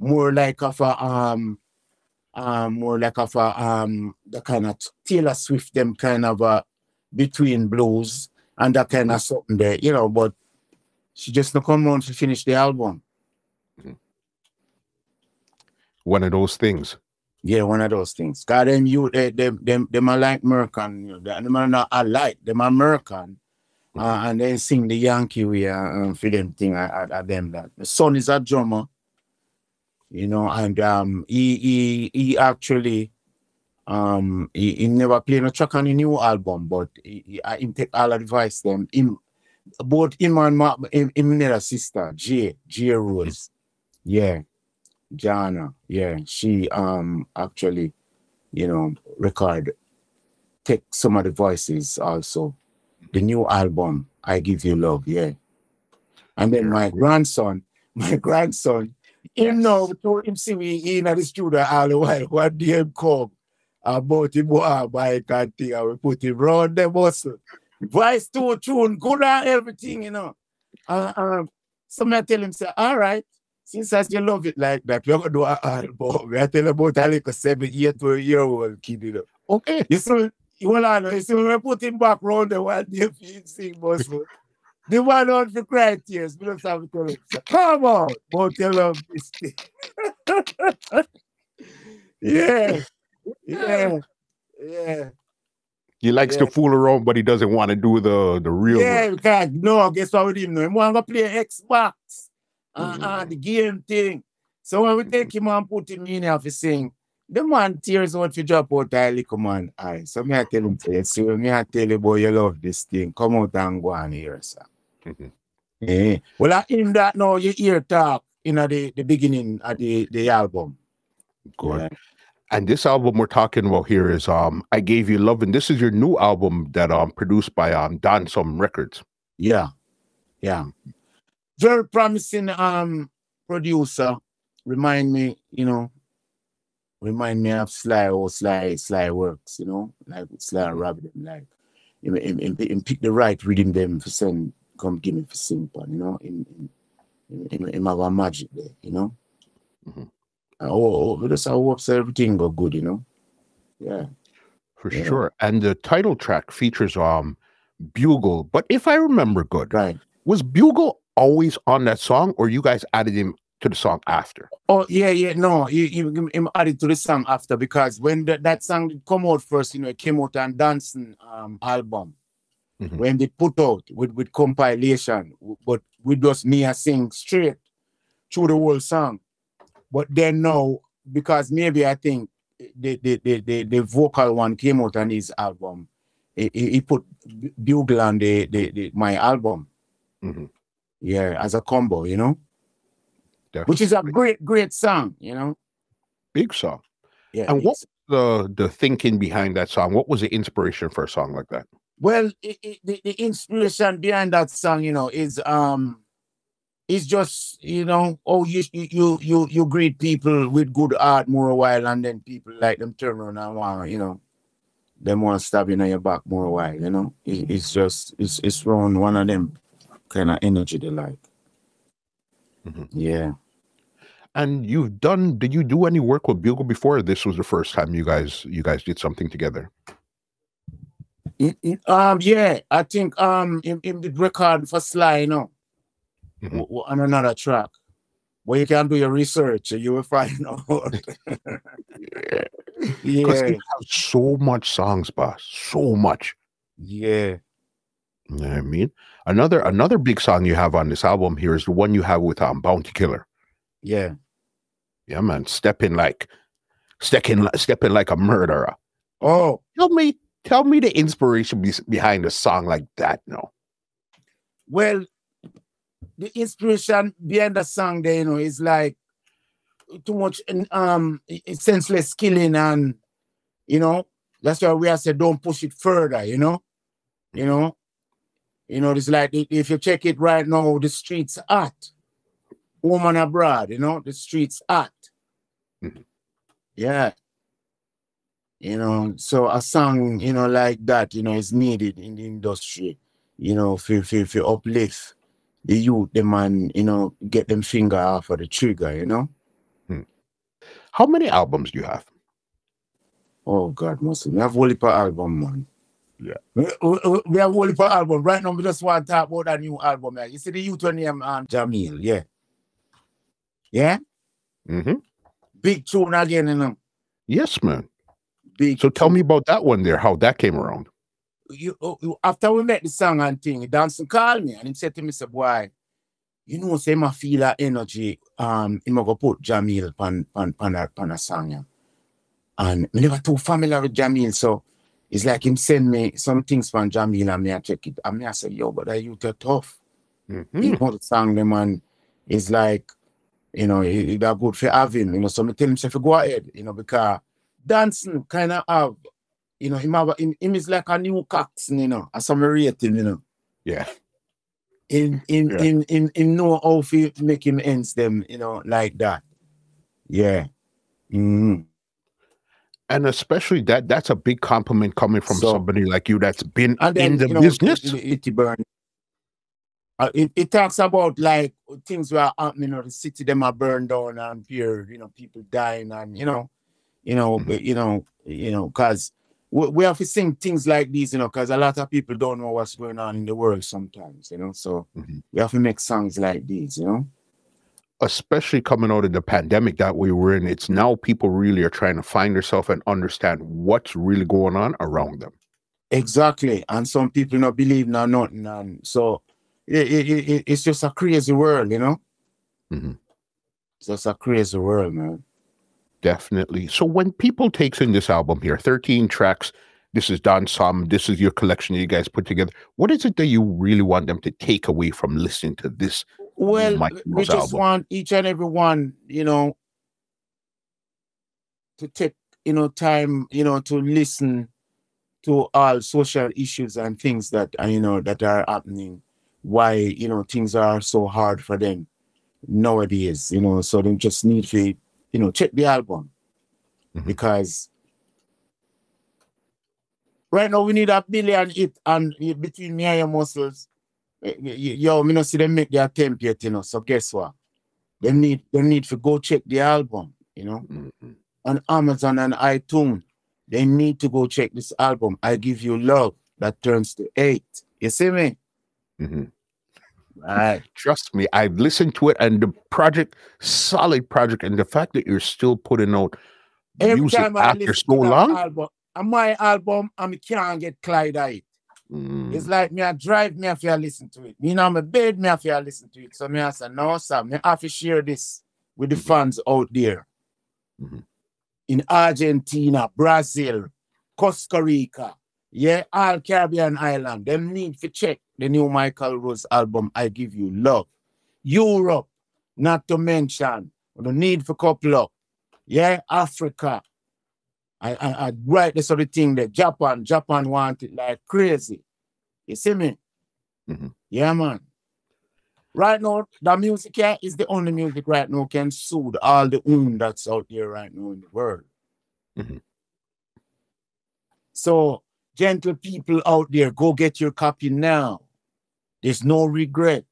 more like of a um um more like of a um the kind of Taylor Swift them kind of a between blues and that kind of something there, you know, but she just not come on to finish the album. One of those things. Yeah, one of those things. God, them you they them them them are like American, you know, them are not alike, them are American. Uh, and then sing the Yankee way uh, for them thing at, at, at them that the son is a drummer You know, and um he he he actually um he, he never played a track on the new album, but he, he, I him take all advice them. Him both him and my him, him a sister, Jay, Jay Rose. Yeah. Jana, yeah. She um actually, you know, record take some of the voices also. The new album, I Give You Love, yeah. And then my grandson, my grandson, him know to him see me in the studio all the while. What day him come about him boy buy that thing and we put him round the muscle. Voice to tune, good and everything, you know. Uh, uh, so I tell him, say, all right, since as you love it like that, we're gonna do an album. I tell him about a a seven, eight, twelve year old kid, you know. Okay. You see, well, I know, you see, we put him back round the one day he sing muscle. The one on for cry tears, we don't have to tell him, come on, tell him this thing. yeah, yeah, yeah. He likes Yeah. to fool around, but he doesn't want to do the the real Yeah, work. because no, guess what with him? know. he want to play Xbox, uh, Mhm. uh, the game thing. So when we take him and put him in here to sing, the man tears out to drop out a little man. Aye, so me I tell him, say, see, me I tell you, boy, you love this thing. Come out and go on here, sir. Mhm. Yeah. Well, I in that now you hear talk in the, the beginning of the, the album. Good. Yeah. And this album we're talking about here is um I Gave You Love, and this is your new album that um produced by um Donsome Records. Yeah, yeah. Very promising um producer. Remind me, you know, remind me of Sly or Sly Sly Works, you know, like Sly and Robbie, them, like him, him, him, him pick the right rhythm them for send come give me for simple, you know, in in, him, him have magic there, you know. Mhm. Uh, Oh, just I hope everything go good, you know. Yeah. For Yeah. sure. And the title track features um Bugle. But if I remember good, Right. was Bugle always on that song, or you guys added him to the song after? Oh yeah, yeah, no, you, you him added to the song after because when the, that song did come out first, you know, it came out on dancing um album Mhm. when they put out with with compilation, but with just me sing straight through the whole song. But then now because maybe I think the the the the, the vocal one came out on his album, he, he put bugle on the, the, the my album, Mhm. yeah, as a combo, you know, Definitely. which is a great great song, you know. big song. Yeah, And what it's- the the thinking behind that song? What was the inspiration for a song like that? Well, it, it, the, the inspiration behind that song, you know, is um, is just you know, oh, you you you you, you greet people with good art more a while, and then people like them turn around and want, you know, them want to stab you in your back more a while, you know. It, it's just it's it's around one of them kind of energy they like. Mhm. Yeah. And you've done did you do any work with Bugle before? This was the first time you guys you guys did something together. It- it- um, yeah, I think um, him, him did record for Sly, you know, Mhm. w- on another track. Well, you can do your research, and you will find out. Because yeah, they so much songs, boss. So much. yeah, You know what I mean? Another another big song you have on this album here is the one you have with um Bounty Killer. yeah. Yeah, man. Stepping like stepping stepping like a murderer. Oh, Tell me, tell me the inspiration be- behind a song like that. No. well, the inspiration behind the song, there, you know, is like too much um senseless killing, and you know, that's why we have said don't push it further. You know, you know, you know, it's like if- you check it right now, the streets hot. Woman abroad, you know, the streets hot. Mhm. Yeah. You know, so a song, you know, like that, you know, is needed in the industry, you know, for for, for uplift the youth, them and you know, get them finger off of the trigger, you know. How many albums do you have? Oh God, Muslim. We have only of album, man. Yeah. We, we, we have only heap album. Right now, we just want to talk about that new album. Yeah. You see the youth one name um, Jahmeil, yeah. Yeah? hmm Big tune again, you know. Yes, man. Big So tell me about that one there, how that came around. you, oh, you- after we met the song and thing, Donsome called me and he said to me, say, boy, you know, say my feel that energy, um, him go put Jahmeil pan pan pan a, pan a song, yeah. And me never too familiar with Jahmeil, so it's like him send me some things from Jahmeil and me I check it. And me I say, yo, but that you are tough. Mhm. You know the song them and it's like, you know, it, it are good for having, you know. So me tell him say go ahead, you know, because dancing kind of have, you know, him have him, him is like a new cox, you know, as some rating, you know. Yeah. In in Yeah. in in in know how to make him ends them, you know, like that. Yeah. Mhm. And especially that that's a big compliment coming from So- somebody like you that's been And then in the you know, business. It, it. Uh, it, it talks about like things were happening, you know, the city them are burned down and here, you know, people dying and you know, you know, Mhm. you know, you know, because we, we have to sing things like these, you know, because a lot of people don't know what's going on in the world sometimes, you know. So Mhm. we have to make songs like these, you know. especially coming out of the pandemic that we were in, it's now people really are trying to find themselves and understand what's really going on around them. Exactly. And some people not believe now nothing. And so it, it, it, it's just a crazy world, you know. Mhm. It's just a crazy world, man. Definitely. So when people takes in this album here, 13 tracks, this is Donsome, this is your collection that you guys put together. What is it that you really want them to take away from listening to this? Well, we just album. want each and every one, you know, to take, you know, time, you know, to listen to all social issues and things that are, you know, that are happening. Why, you know, things are so hard for them nowadays, you know, so they just need to, you know, check the album Mhm. because right now we need a billion hit and between me and your muscles Eh, Yo, me no see them make their attempt yet, you know. So guess what? They need they need to go check the album, you know, Mhm. on Amazon and iTunes. They need to go check this album. I give you love that turns to eight. You see me? Mhm. Right. Trust me, I've listened to it and the project, solid project, and the fact that you're still putting out Every music time I after so to long. album, my album, I can't get Clyde it. Mm, It's like me I drive, me if to listen to it. Me know my bed, me if to listen to it. So me I say, no, sir, me have to share this with the Mhm. fans out there. Mhm. In Argentina, Brazil, Costa Rica, yeah, all Caribbean island. Them need to check the new Mykal Rose album, I Give You Love. Europe, not to mention, the need for couple up. Yeah, Africa. I, I, I write this other thing that Japan, Japan want it like crazy. You see me? Mhm. Yeah, man. Right now, the music here is the only music right now can soothe all the wound that's out there right now in the world. Mhm. So, gentle people out there, go get your copy now. There's no regret.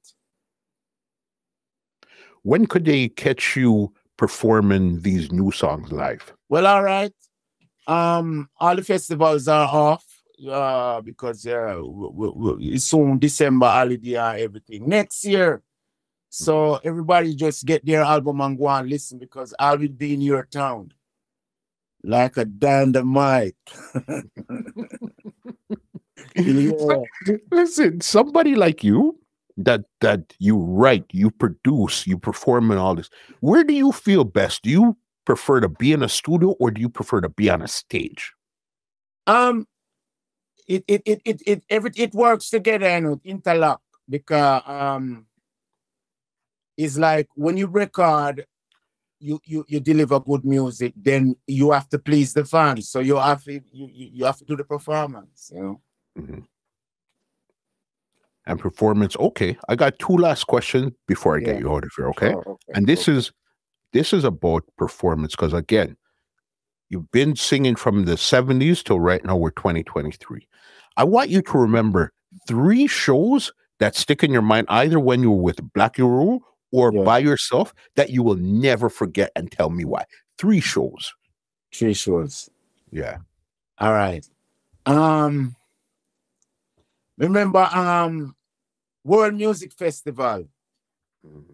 when could they catch you performing these new songs live? Well, all right. Um, all the festivals are off uh, because uh, it's soon December holiday and everything. Next year, so everybody just get their album and go and listen because I will be in your town like a dynamite. yeah. Listen, somebody like you that that you write, you produce, you perform and all this. Where do you feel best? Do you prefer to be in a studio or do you prefer to be on a stage? Um, it it it it it every it works together and it interlock because um, it's like when you record, you you you deliver good music, then you have to please the fans, so you have to you you, you have to do the performance, you know. Mhm. And performance. Okay, I got two last questions before I get you out of here. Okay, Oh, okay. and this is this is about performance because again, you've been singing from the '70s till right now we're 2023. I want you to remember three shows that stick in your mind, either when you were with Black Uhuru or Yeah. by yourself, that you will never forget, and tell me why. Three shows. three shows. Yeah. All right. Um, remember um, World Music Festival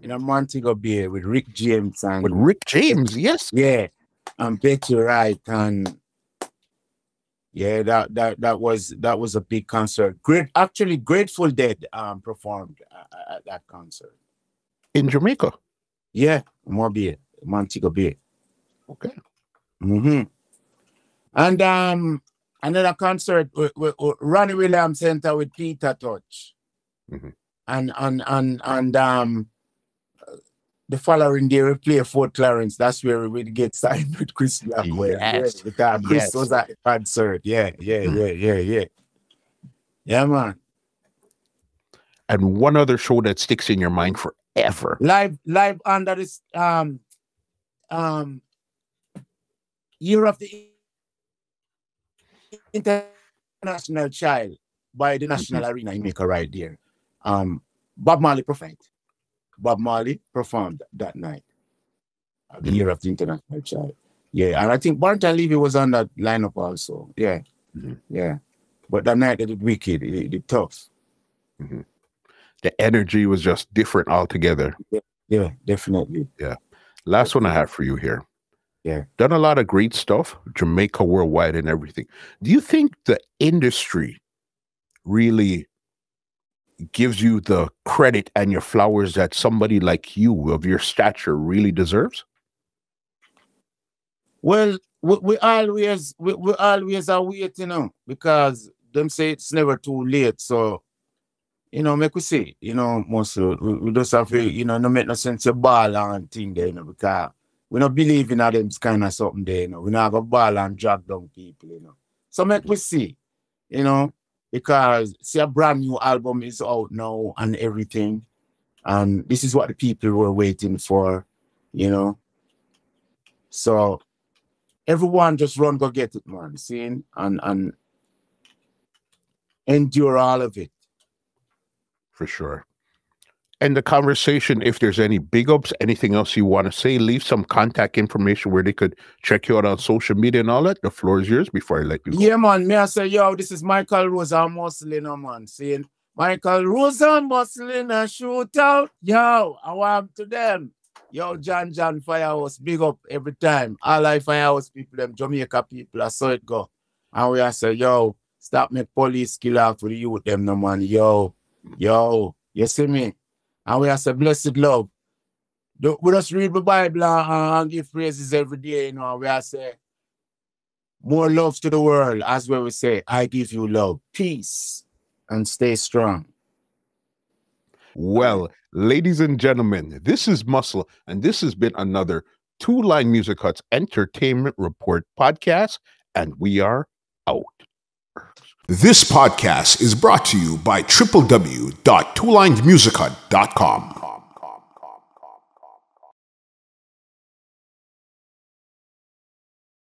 in Montego Bay with Rick James and With Rick James, yes. Yeah, and Betty Wright and yeah, that that that was that was a big concert. Great, actually, Grateful Dead um performed uh, at that concert. in Jamaica. Yeah, Mo Bay, Montego Bay. Okay. Mm-hmm. And um, another concert with, with, with Ranny Williams Center with Peter Tosh. Mhm. And and and and um the following day we play Fort Clarence. That's where we would get signed with Chris Blackwell. Yes. Yeah, because Chris was at the concert. Yeah, yeah, Mm. yeah, yeah, yeah. Yeah, man. And one other show that sticks in your mind forever. Live live under this um um year of the international child by the national arena in Jamaica right there. Um Bob Marley performed. Bob Marley performed that night. uh, The year of the international child. Yeah, and I think Barrington Levy was on that lineup also. Yeah. Mhm. Yeah. But that night they did wicked, they did tough. The energy was just different altogether. Yeah, definitely. Yeah. Last one I have for you here. Yeah. Done a lot of great stuff, Jamaica worldwide and everything. Do you think the industry really gives you the credit and your flowers that somebody like you of your stature really deserves? Well, we, we always we, we always are waiting, you know, because them say it's never too late. So, you know, make we say, you know, most we, we just have to, you know, no make no sense to ball and thing there, you know, because we not believe in them kind of something there, you know. We not go ball and drag down people, you know. So make we see, you know, because see a brand new album is out now and everything. And this is what the people were waiting for, you know. So everyone just run go get it, man. Seeing and and endure all of it. For sure. And the conversation, if there's any big ups, anything else you want to say, leave some contact information where they could check you out on social media and all that. The floor is yours before I let you go. Yeah, man. Me I say, yo, this is Mykal Rosa Muslim, oh, man. Seeing Mykal Rosa Muslim a shootout. Yo, I want to them. Yo, John John Firehouse, big up every time. All I Firehouse people, them Jamaica people, I saw it go. And we I say, yo, stop make police kill out for the youth, them no man. Yo, yo, you see me? And we have say, blessed love. We just read the Bible and, give praises every day, you know. We I say, more love to the world, as where we say, I give you love, peace, and stay strong. Well, ladies and gentlemen, this is Muscle, and this has been another Two Lined Music Hut's Entertainment Report podcast, and we are out. This podcast is brought to you by www.twolinedmusichut.com.